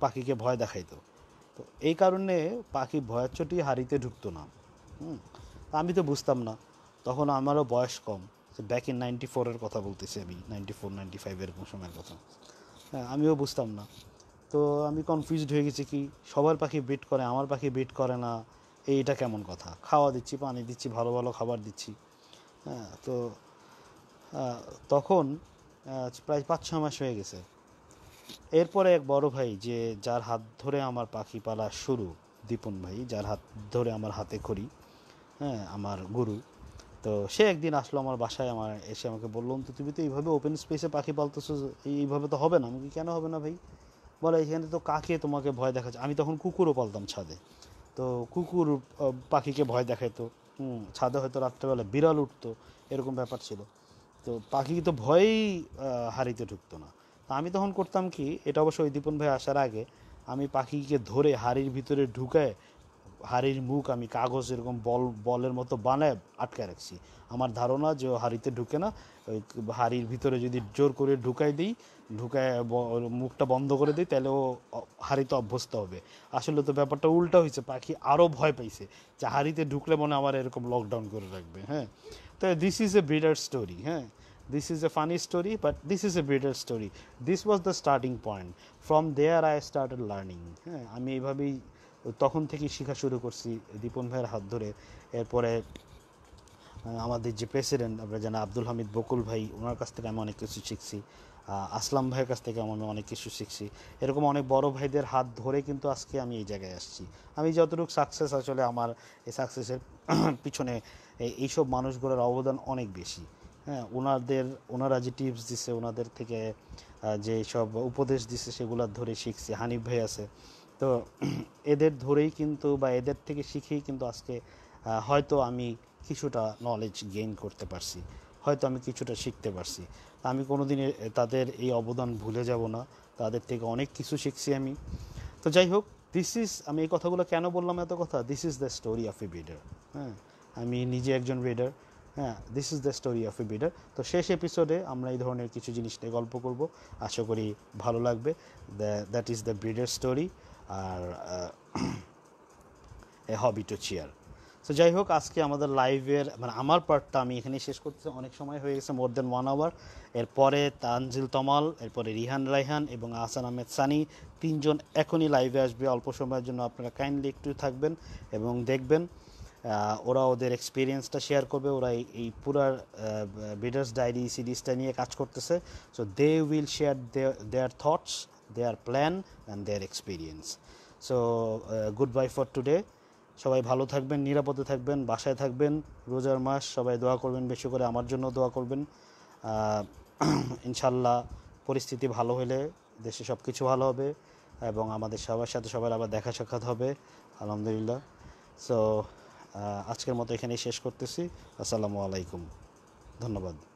পাখিকে ভয় দেখাইতো। তো এই কারণে পাখি ভয়ের চটি হারিতে ঢুকতো না। আমি তো বুঝতাম না। তখন আমারও বয়স কম। ব্যাক ইন নাইনটি ফোরের কথা বলতেছি আমি নাইনটি ফোর নাইনটি ফাইভ এরকম সময়ের কথা। হ্যাঁ আমিও বুঝতাম না। তো আমি কনফিউজড হয়ে গেছি কি, সবার পাখি বিট করে, আমার পাখি বিট করে না এইটা কেমন কথা? খাওয়া দিচ্ছি, পানি দিচ্ছি, ভালো ভালো খাবার দিচ্ছি। হ্যাঁ তো তখন প্রায় পাঁচ ছ মাস হয়ে গেছে। এরপরে এক বড় ভাই যে যার হাত ধরে আমার পাখি পালা শুরু, দীপন ভাই, যার হাত ধরে আমার হাতে খড়ি হ্যাঁ আমার গুরু। তো সে একদিন আসলো আমার বাসায়, আমার এসে আমাকে বলল তো তুমি তো এইভাবে ওপেন স্পেসে পাখি পালতেছো, এইভাবে তো হবে না? আমি কেন হবে না ভাই? বলে, এখানে তো কাকে তোমাকে ভয় দেখাচ্ছে? আমি তখন কুকুরও পালতাম ছাদে। তো কুকুর পাখিকে ভয় দেখাইতো। হুম, ছাদে হয়তো রাত্রেবেলা বিড়াল উঠতো, এরকম ব্যাপার ছিল। তো পাখি তো ভয়েই হারিতে ঢুকতো না। আমি তখন করতাম কি, এটা অবশ্য ওই দীপন ভাই আসার আগে, আমি পাখিকে ধরে হাড়ির ভিতরে ঢুকায়, হাড়ির মুখ আমি কাগজ এরকম বল, বলের মতো বানায় আটকায় রাখছি। আমার ধারণা যে হাড়িতে ঢুকে না, ওই হাড়ির ভিতরে যদি জোর করে ঢুকাই দিই, ঢুকায় মুখটা বন্ধ করে দিই, তাহলে ও হাড়িতে অভ্যস্ত হবে। আসলে তো ব্যাপারটা উল্টা হয়েছে, পাখি আরও ভয় পাইছে যে হাড়িতে ঢুকলে মনে আমার এরকম লকডাউন করে রাখবে হ্যাঁ? তো this is a breeder story হ্যাঁ? This is a funny story but this is a breeder story this was the starting point from there I started learning হ্যাঁ আমি এইভাবেই তখন থেকেই শেখা শুরু করছি দীপন ভাইয়ের হাত ধরে। এরপরে আমাদের যে প্রেসিডেন্ট আমরা জানি আব্দুল হামিদ বকুল ভাই, ওনার কাছ থেকে আমি অনেক কিছু শিখছি। আসলাম ভাইয়ের কাছ থেকে আমি অনেক কিছু শিখছি। এরকম অনেক বড় ভাইদের হাত ধরে কিন্তু আজকে আমি এই জায়গায় আসছি। আমি যতটুকু সাকসেস আসলে আমার এই সাকসেসের পিছনে এইসব মানুষগুলোর অবদান অনেক বেশি। হ্যাঁ ওনাদের ওনারা যে টিপস দিছে ওনাদের থেকে যে সব উপদেশ দিছে সেগুলোর ধরে শিখছি। হানিফ ভাই আছে। তো এদের ধরেই কিন্তু বা এদের থেকে শিখেই কিন্তু আজকে হয়তো আমি কিছুটা নলেজ গেইন করতে পারছি। হয়তো আমি কিছুটা শিখতে পারছি। আমি কোনোদিন এ- তাদের এই অবদান ভুলে যাব না। তাদের থেকে অনেক কিছু শিখছি আমি। তো যাই হোক দিস ইজ আমি এই কথাগুলো কেন বললাম এত কথা? This is the story of a breeder হ্যাঁ আমি নিজে একজন রিডার হ্যাঁ this is the story of a breeder তো শেষ এপিসোডে আমরা এই ধরনের কিছু জিনিস নিয়ে গল্প করব। আশা করি ভালো লাগবে। That is the breeder story R a hobby to share so যাই হোক, আজকে আমাদের লাইভের মানে আমার পার্টটা আমি এখানে শেষ করতেছি। অনেক সময় হয়ে গেছে মোর দেন ওয়ান আওয়ার এরপরে তানজিল তমাল, এরপরে রিহান রাইহান এবং আহসান আহমেদ সানি তিনজন এখনই লাইভে আসবে। অল্প সময়ের জন্য আপনারা কাইন্ডলি একটু থাকবেন এবং দেখবেন। ওরা ওদের এক্সপিরিয়েন্সটা শেয়ার করবে, ওরা এই- পুরার বিডার্স ডায়েরি সিরিজটা নিয়ে কাজ করতেছে। So they will share they their thoughts their plan and their experience so good bye for today সবাই ভালো থাকবেন, নিরাপদে থাকবেন, বাসায় থাকবেন। রোজার মাস, সবাই দোয়া করবেন, বেশি করে আমার জন্য দোয়া করবেন। ইনশাল্লাহ পরিস্থিতি ভালো হলে দেশে সব কিছু ভালো হবে এবং আমাদের সবার সাথে সবার আবার দেখা সাক্ষাৎ হবে, আলহামদুলিল্লাহ। সো আজকের মতো এখানেই শেষ করতেছি। আসসালামু আলাইকুম। ধন্যবাদ।